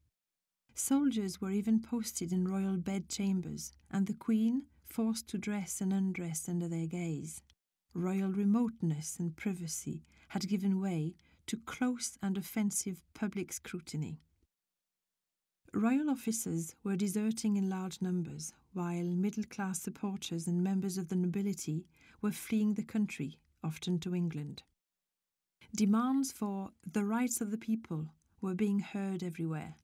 B: Soldiers were even posted in royal bedchambers, and the Queen forced to dress and undress under their gaze. Royal remoteness and privacy had given way to close and offensive public scrutiny. Royal officers were deserting in large numbers, while middle class supporters and members of the nobility were fleeing the country, often to England. Demands for the rights of the people were being heard everywhere,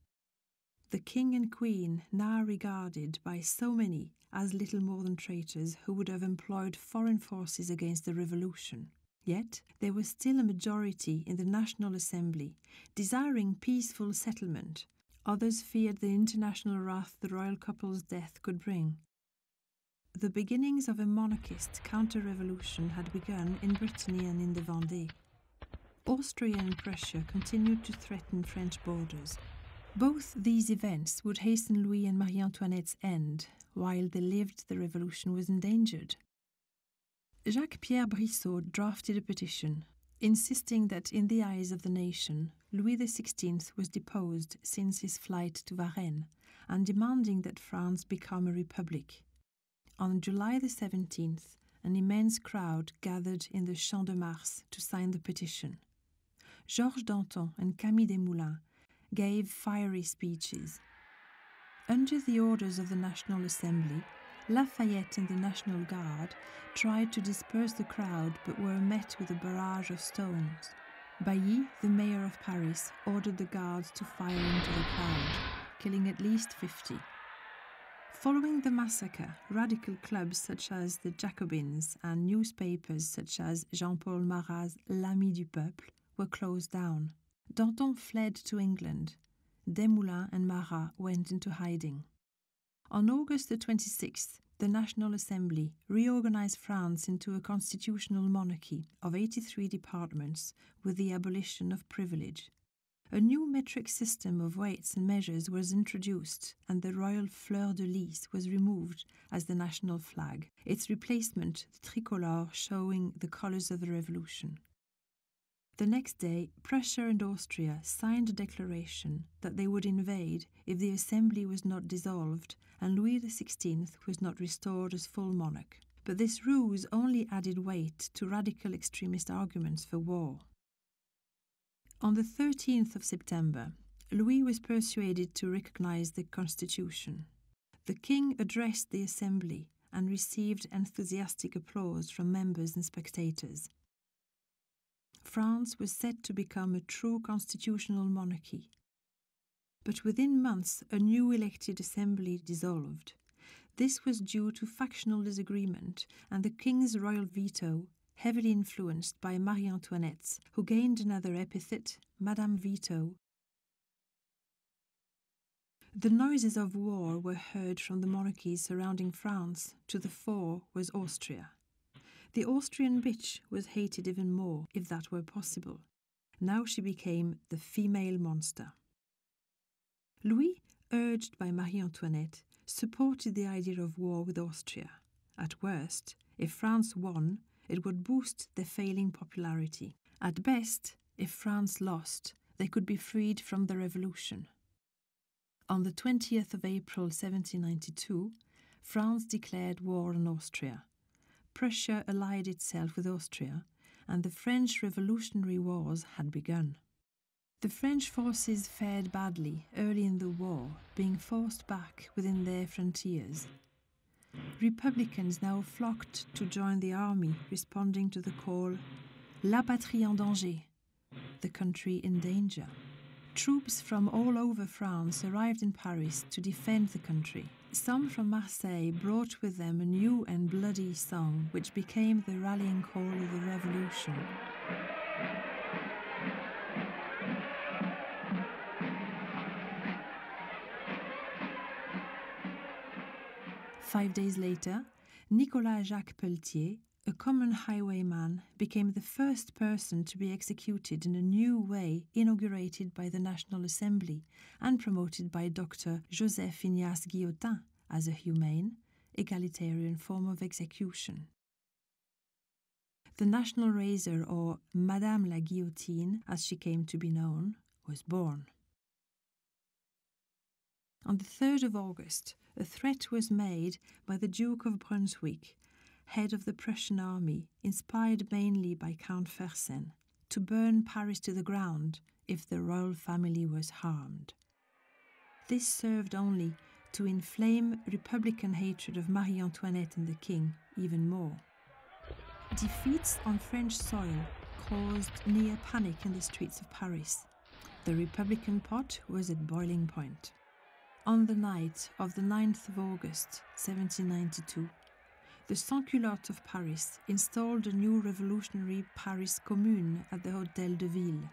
B: the king and queen, now regarded by so many as little more than traitors who would have employed foreign forces against the revolution. Yet there was still a majority in the National Assembly desiring peaceful settlement. Others feared the international wrath the royal couple's death could bring. The beginnings of a monarchist counter revolution had begun in Brittany and in the Vendée. Austria and Prussia continued to threaten French borders, both these events would hasten Louis and Marie Antoinette's end, while they lived the revolution was endangered. Jacques Pierre Brissot drafted a petition insisting that, in the eyes of the nation, Louis XVI was deposed since his flight to Varennes and demanding that France become a republic. On July the 17th, an immense crowd gathered in the Champ de Mars to sign the petition. Georges Danton and Camille Desmoulins gave fiery speeches. Under the orders of the National Assembly, Lafayette and the National Guard tried to disperse the crowd but were met with a barrage of stones. Bailly, the mayor of Paris, ordered the guards to fire into the crowd, killing at least 50. Following the massacre, radical clubs such as the Jacobins and newspapers such as Jean Paul Marat's L'Ami du Peuple were closed down. Danton fled to England. Desmoulins and Marat went into hiding. On August the 26th, the National Assembly reorganized France into a constitutional monarchy of 83 departments with the abolition of privilege. A new metric system of weights and measures was introduced, and the royal fleur de lis was removed as the national flag, its replacement the tricolor showing the colors of the revolution. The next day, Prussia and Austria signed a declaration that they would invade if the assembly was not dissolved and Louis XVI was not restored as full monarch. But this ruse only added weight to radical extremist arguments for war. On the 13th of September, Louis was persuaded to recognize the constitution. The king addressed the assembly and received enthusiastic applause from members and spectators. France was set to become a true constitutional monarchy. But within months, a new elected assembly dissolved. This was due to factional disagreement and the king's royal veto, heavily influenced by Marie Antoinette, who gained another epithet, Madame Veto. The noises of war were heard from the monarchies surrounding France. To the fore was Austria. The Austrian bitch was hated even more, if that were possible. Now she became the female monster. Louis, urged by Marie Antoinette, supported the idea of war with Austria. At worst, if France won, it would boost their failing popularity. At best, if France lost, they could be freed from the revolution. On the 20th of April 1792, France declared war on Austria. Prussia allied itself with Austria, and the French Revolutionary Wars had begun. The French forces fared badly early in the war, being forced back within their frontiers. Republicans now flocked to join the army, responding to the call La patrie en danger, the country in danger. Troops from all over France arrived in Paris to defend the country. Some from Marseille brought with them a new and bloody song, which became the rallying call of the revolution. Five days later, Nicolas Jacques Pelletier, a common highwayman, became the first person to be executed in a new way inaugurated by the National Assembly and promoted by Dr. Joseph Ignace Guillotin as a humane, egalitarian form of execution. The National Razor, or Madame la Guillotine, as she came to be known, was born. On the 3rd of August, a threat was made by the Duke of Brunswick, head of the Prussian army, inspired mainly by Count Fersen, to burn Paris to the ground if the royal family was harmed. This served only to inflame Republican hatred of Marie Antoinette and the king even more. Defeats on French soil caused near panic in the streets of Paris. The Republican pot was at boiling point. On the night of the 9th of August 1792, the Sans-Culottes of Paris installed a new revolutionary Paris Commune at the Hôtel de Ville.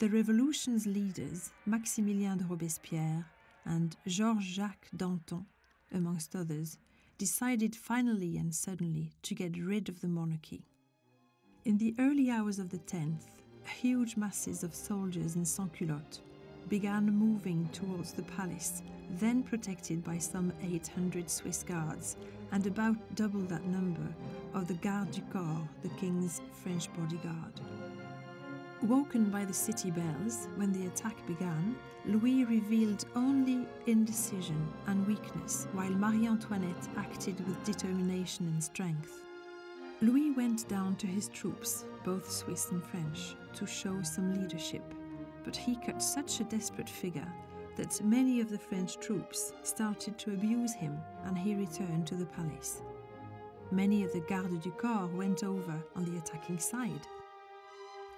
B: The revolution's leaders, Maximilien de Robespierre and Georges-Jacques Danton, amongst others, decided finally and suddenly to get rid of the monarchy. In the early hours of the 10th, huge masses of soldiers in sans-culottes began moving towards the palace, then protected by some 800 Swiss guards and about double that number of the Garde du Corps, the king's French bodyguard. Woken by the city bells when the attack began, Louis revealed only indecision and weakness, while Marie Antoinette acted with determination and strength. Louis went down to his troops, both Swiss and French, to show some leadership, but he cut such a desperate figure that many of the French troops started to abuse him and he returned to the palace. Many of the Garde du Corps went over on the attacking side.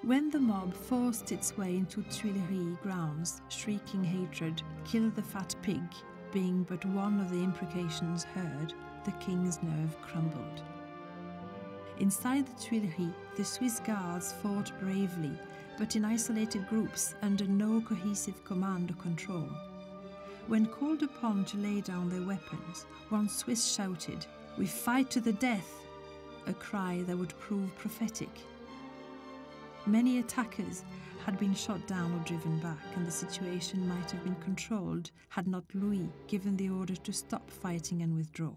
B: When the mob forced its way into Tuileries grounds, shrieking hatred, kill the fat pig, being but one of the imprecations heard, the king's nerve crumbled. Inside the Tuileries, the Swiss guards fought bravely, but in isolated groups under no cohesive command or control. When called upon to lay down their weapons, one Swiss shouted, We fight to the death! a cry that would prove prophetic. Many attackers had been shot down or driven back, and the situation might have been controlled had not Louis given the order to stop fighting and withdraw.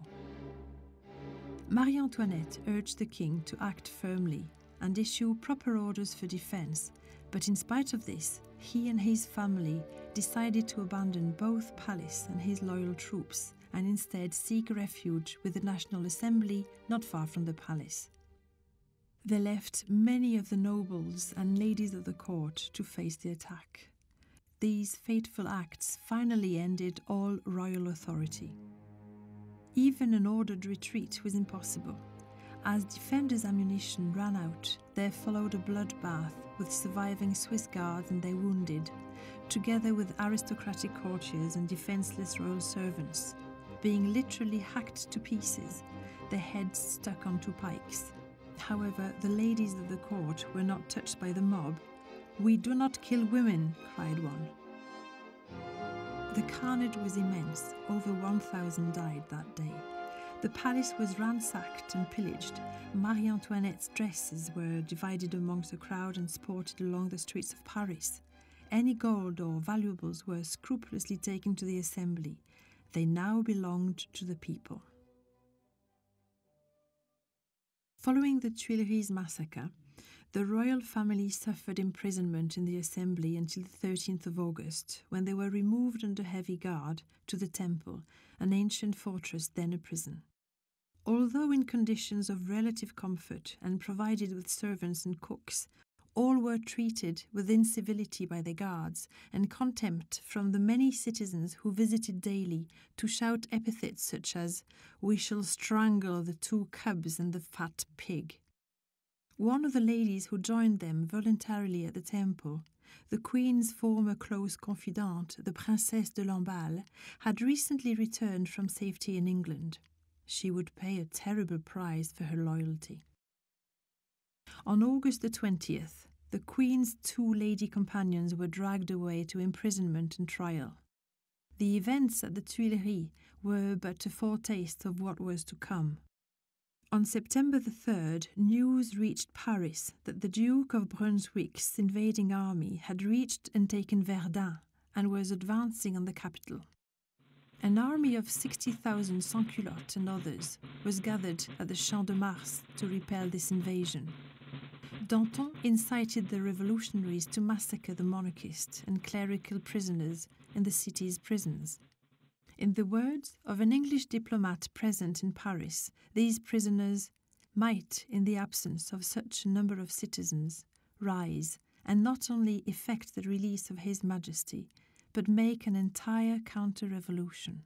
B: Marie Antoinette urged the king to act firmly and issue proper orders for defense, but in spite of this, he and his family decided to abandon both palace and his loyal troops and instead seek refuge with the National Assembly not far from the palace. They left many of the nobles and ladies of the court to face the attack. These fateful acts finally ended all royal authority. Even an ordered retreat was impossible. As defenders' ammunition ran out, there followed a bloodbath with surviving Swiss guards and their wounded, together with aristocratic courtiers and defenseless royal servants, being literally hacked to pieces, their heads stuck onto pikes. However, the ladies of the court were not touched by the mob. We do not kill women, cried one. The carnage was immense. Over 1,000 died that day. The palace was ransacked and pillaged. Marie Antoinette's dresses were divided amongst the crowd and sported along the streets of Paris. Any gold or valuables were scrupulously taken to the assembly. They now belonged to the people. Following the Tuileries massacre, the royal family suffered imprisonment in the assembly until the 13th of August, when they were removed under heavy guard to the Temple, an ancient fortress then a prison. Although in conditions of relative comfort and provided with servants and cooks, all were treated with incivility by the guards and contempt from the many citizens who visited daily to shout epithets such as, We shall strangle the two cubs and the fat pig. One of the ladies who joined them voluntarily at the temple, the Queen's former close confidante, the Princesse de Lamballe, had recently returned from safety in England. She would pay a terrible price for her loyalty. On August the 20th, the Queen's two lady companions were dragged away to imprisonment and trial. The events at the Tuileries were but a foretaste of what was to come. On September the 3rd, news reached Paris that the Duke of Brunswick's invading army had reached and taken Verdun and was advancing on the capital. An army of 60,000 sans-culottes and others was gathered at the Champ de Mars to repel this invasion. Danton incited the revolutionaries to massacre the monarchists and clerical prisoners in the city's prisons. In the words of an English diplomat present in Paris, these prisoners might, in the absence of such a number of citizens, rise and not only effect the release of His Majesty, but make an entire counter revolution.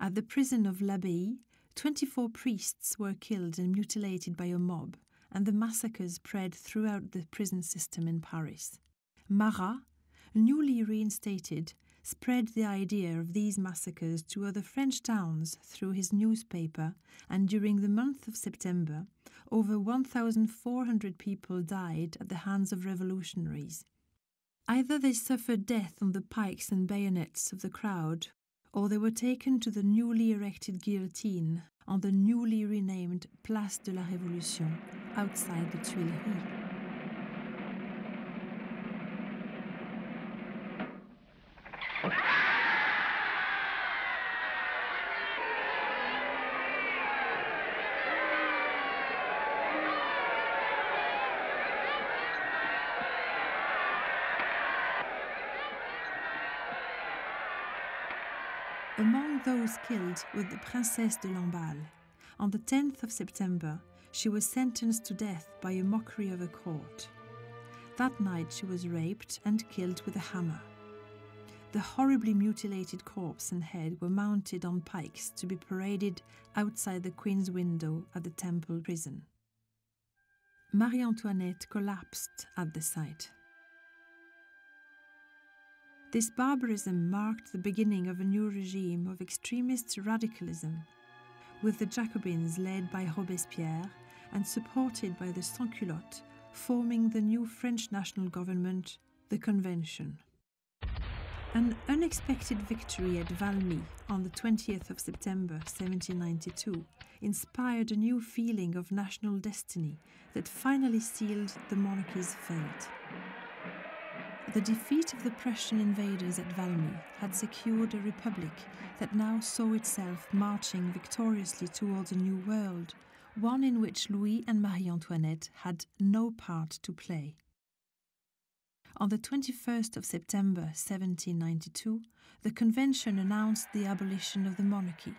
B: At the prison of l'Abbaye, 24 priests were killed and mutilated by a mob, and the massacres spread throughout the prison system in Paris. Marat, newly reinstated, spread the idea of these massacres to other French towns through his newspaper, and during the month of September, over 1,400 people died at the hands of revolutionaries. Either they suffered death on the pikes and bayonets of the crowd, or they were taken to the newly erected guillotine on the newly renamed Place de la Révolution outside the Tuileries. Those killed with the Princesse de Lamballe. On the 10th of September, she was sentenced to death by a mockery of a court. That night she was raped and killed with a hammer. The horribly mutilated corpse and head were mounted on pikes to be paraded outside the Queen's window at the Temple prison. Marie Antoinette collapsed at the sight. This barbarism marked the beginning of a new regime of extremist radicalism, with the Jacobins led by Robespierre and supported by the Sans-Culottes, forming the new French national government, the Convention. An unexpected victory at Valmy on the 20th of September 1792 inspired a new feeling of national destiny that finally sealed the monarchy's fate. The defeat of the Prussian invaders at Valmy had secured a republic that now saw itself marching victoriously towards a new world, one in which Louis and Marie Antoinette had no part to play. On the 21st of September 1792, the convention announced the abolition of the monarchy.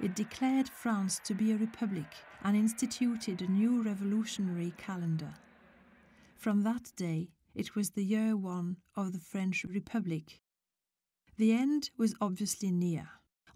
B: It declared France to be a republic and instituted a new revolutionary calendar. From that day, it was the year one of the French Republic. The end was obviously near.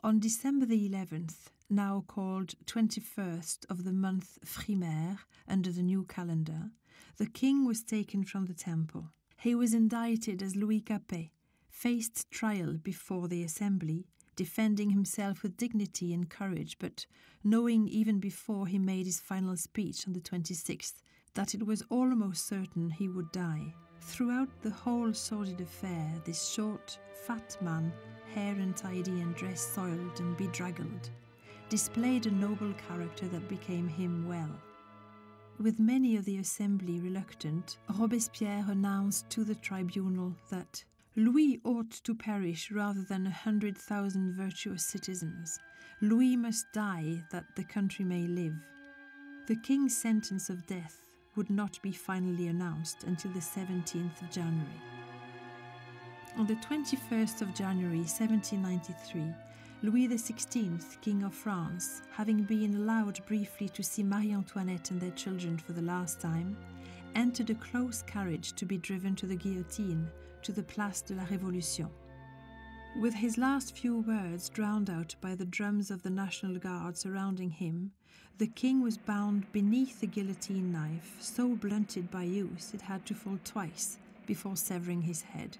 B: On December the 11th, now called 21st of the month Frimaire under the new calendar, the king was taken from the temple. He was indicted as Louis Capet, faced trial before the assembly, defending himself with dignity and courage, but knowing even before he made his final speech on the 26th that it was almost certain he would die. Throughout the whole sordid affair, this short, fat man, hair untidy and dress soiled and bedraggled, displayed a noble character that became him well. With many of the assembly reluctant, Robespierre announced to the tribunal that Louis ought to perish rather than a hundred thousand virtuous citizens. Louis must die that the country may live. The king's sentence of death would not be finally announced until the 17th of January. On the 21st of January 1793, Louis XVI, King of France, having been allowed briefly to see Marie Antoinette and their children for the last time, entered a close carriage to be driven to the guillotine to the Place de la Révolution. With his last few words drowned out by the drums of the National Guard surrounding him, the king was bound beneath the guillotine knife, so blunted by use it had to fall twice before severing his head.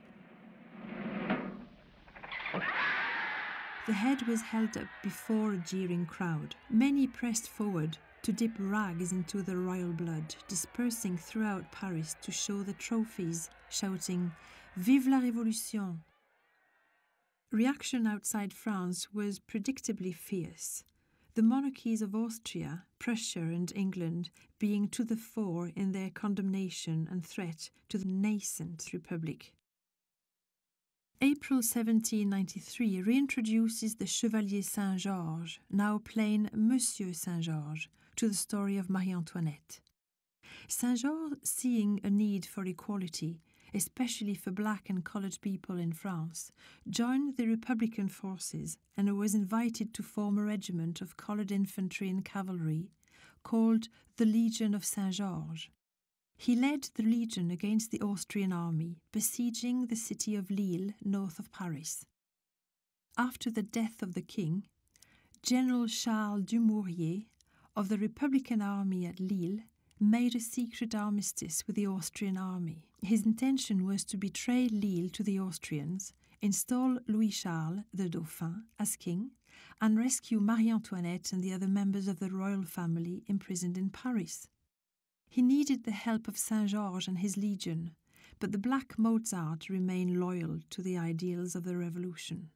B: The head was held up before a jeering crowd. Many pressed forward to dip rags into the royal blood, dispersing throughout Paris to show the trophies, shouting, Vive la Révolution! Reaction outside France was predictably fierce. The monarchies of Austria, Prussia, and England being to the fore in their condemnation and threat to the nascent republic. April 1793 reintroduces the Chevalier Saint Georges, now plain Monsieur Saint Georges, to the story of Marie Antoinette. Saint Georges, seeing a need for equality, especially for black and colored people in France, joined the Republican forces and was invited to form a regiment of colored infantry and cavalry called the Legion of Saint Georges. He led the legion against the Austrian army, besieging the city of Lille north of Paris. After the death of the king, General Charles Dumouriez of the Republican army at Lille made a secret armistice with the Austrian army. His intention was to betray Lille to the Austrians, install Louis Charles, the Dauphin, as king, and rescue Marie Antoinette and the other members of the royal family imprisoned in Paris. He needed the help of Saint Georges and his legion, but the Black Mozart remained loyal to the ideals of the revolution.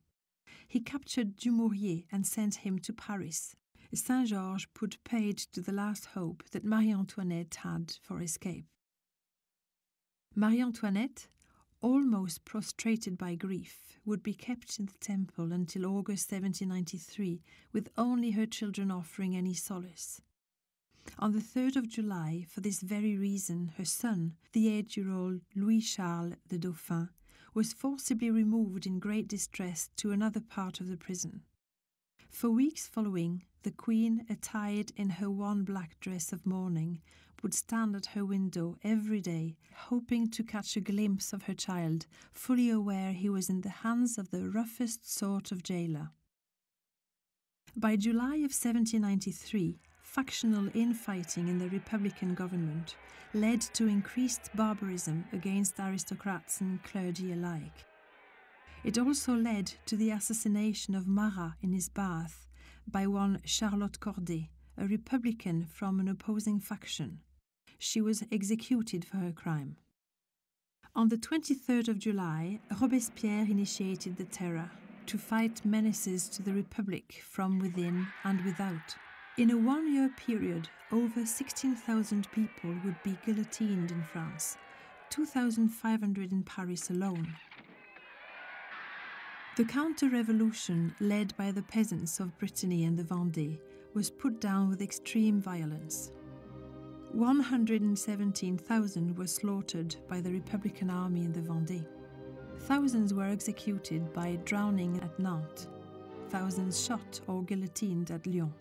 B: He captured Dumouriez and sent him to Paris. Saint Georges put paid to the last hope that Marie Antoinette had for escape. Marie Antoinette, almost prostrated by grief, would be kept in the temple until August 1793, with only her children offering any solace. On the 3rd of July, for this very reason, her son, the eight year old Louis Charles the Dauphin, was forcibly removed in great distress to another part of the prison. For weeks following, the Queen, attired in her one black dress of mourning, would stand at her window every day, hoping to catch a glimpse of her child, fully aware he was in the hands of the roughest sort of jailer. By July of 1793, factional infighting in the Republican government led to increased barbarism against aristocrats and clergy alike. It also led to the assassination of Marat in his bath by one Charlotte Corday, a Republican from an opposing faction. She was executed for her crime. On the 23rd of July, Robespierre initiated the terror to fight menaces to the Republic from within and without. In a one year period, over 16,000 people would be guillotined in France, 2,500 in Paris alone. The counter revolution, led by the peasants of Brittany and the Vendée, was put down with extreme violence. 117,000 were slaughtered by the Republican army in the Vendée. Thousands were executed by drowning at Nantes. thousands shot or guillotined at Lyon.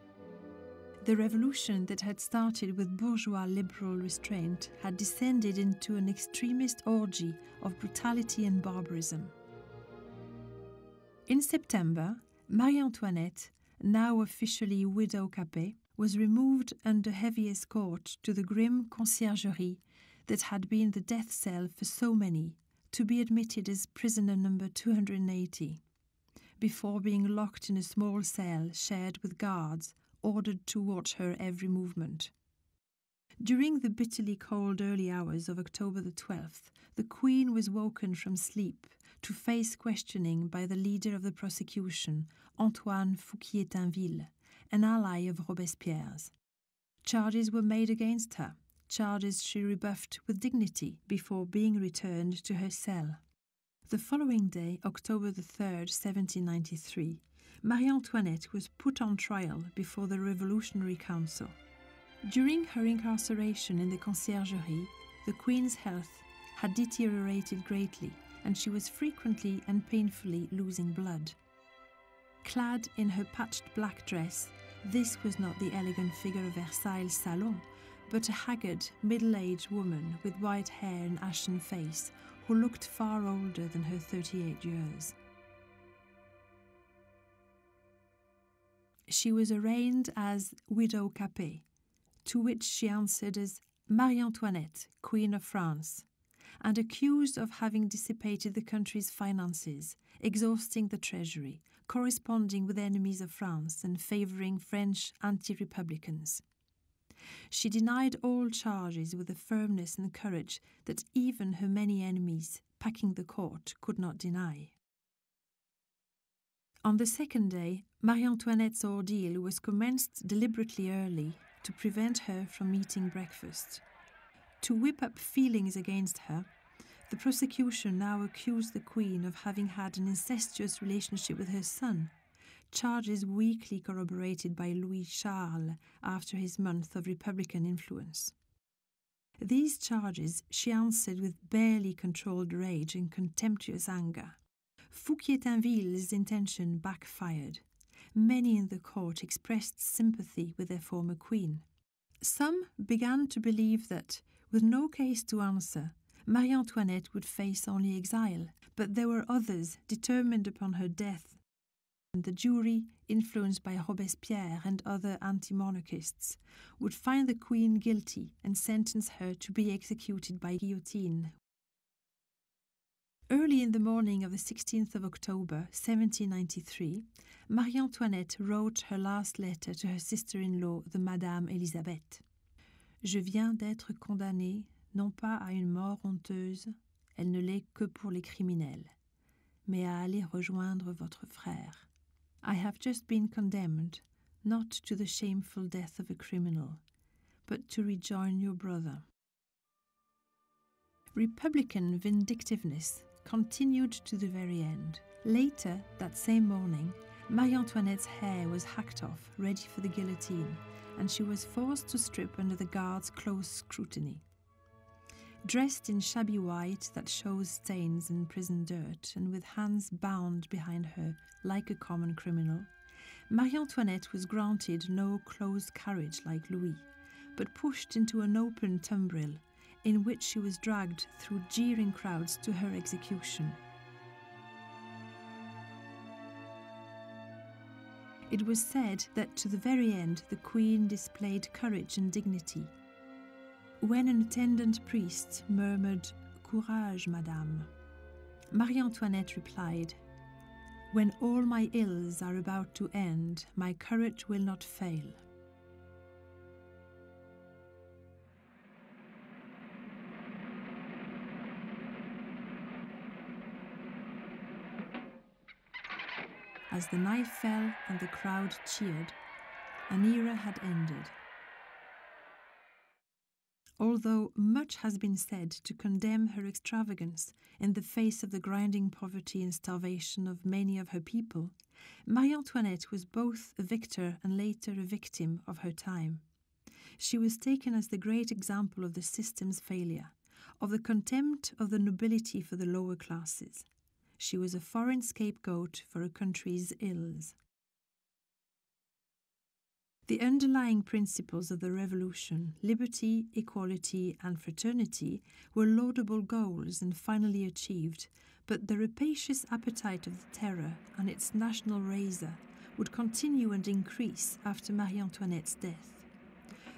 B: The revolution that had started with bourgeois liberal restraint had descended into an extremist orgy of brutality and barbarism. In September, Marie Antoinette, now officially Widow Capet, was removed under heavy escort to the grim conciergerie that had been the death cell for so many, to be admitted as prisoner number 280, before being locked in a small cell shared with guards ordered to watch her every movement. During the bitterly cold early hours of October the 12th, the Queen was woken from sleep to face questioning by the leader of the prosecution, Antoine Fouquier-Tinville, an ally of Robespierre's. Charges were made against her, charges she rebuffed with dignity before being returned to her cell. The following day, October the 3rd, 1793, Marie Antoinette was put on trial before the Revolutionary Council. During her incarceration in the Conciergerie, the Queen's health had deteriorated greatly and she was frequently and painfully losing blood. Clad in her patched black dress, this was not the elegant figure of Versailles' salon, but a haggard, middle aged woman with white hair and ashen face who looked far older than her 38 years. She was arraigned as Widow Capet, to which she answered as Marie Antoinette, Queen of France, and accused of having dissipated the country's finances, exhausting the treasury, corresponding with enemies of France, and favouring French anti republicans. She denied all charges with a firmness and courage that even her many enemies, packing the court, could not deny. On the second day, Marie Antoinette's ordeal was commenced deliberately early to prevent her from eating breakfast. To whip up feelings against her, the prosecution now accused the Queen of having had an incestuous relationship with her son, charges weakly corroborated by Louis Charles after his month of Republican influence. These charges she answered with barely controlled rage and contemptuous anger. Fouquier-Tinville's intention backfired. Many in the court expressed sympathy with their former queen. Some began to believe that, with no case to answer, Marie Antoinette would face only exile, but there were others determined upon her death. And the jury, influenced by Robespierre and other anti monarchists, would find the queen guilty and sentence her to be executed by guillotine Early in the morning of the 16th of October, 1793, Marie Antoinette wrote her last letter to her sister in law, the Madame Elisabeth. Je viens d'être condamnée, non pas à une mort honteuse, elle ne l'est que pour les criminels, mais à aller rejoindre votre frère. I have just been condemned, not to the shameful death of a criminal, but to rejoin your brother. Republican vindictiveness continued to the very end. Later, that same morning, Marie Antoinette's hair was hacked off, ready for the guillotine, and she was forced to strip under the guards' close scrutiny. Dressed in shabby white that shows stains and prison dirt, and with hands bound behind her like a common criminal, Marie Antoinette was granted no close carriage like Louis, but pushed into an open tumbril in which she was dragged through jeering crowds to her execution. It was said that to the very end the Queen displayed courage and dignity. When an attendant priest murmured, Courage, Madame, Marie Antoinette replied, When all my ills are about to end, my courage will not fail. As the night fell and the crowd cheered, an era had ended. Although much has been said to condemn her extravagance in the face of the grinding poverty and starvation of many of her people, Marie Antoinette was both a victor and later a victim of her time. She was taken as the great example of the system's failure, of the contempt of the nobility for the lower classes. She was a foreign scapegoat for a country's ills. The underlying principles of the revolution, liberty, equality, and fraternity, were laudable goals and finally achieved, but the rapacious appetite of the terror and its national razor would continue and increase after Marie Antoinette's death.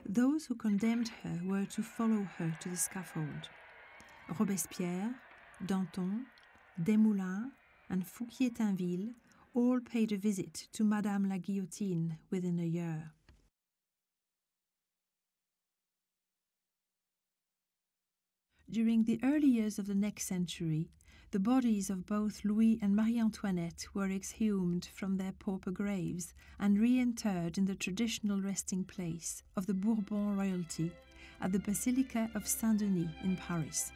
B: Those who condemned her were to follow her to the scaffold. Robespierre, Danton, Desmoulins, and Fouquier-Tinville all paid a visit to Madame la Guillotine within a year. During the early years of the next century, the bodies of both Louis and Marie Antoinette were exhumed from their pauper graves and reinterred in the traditional resting place of the Bourbon royalty at the Basilica of Saint Denis in Paris.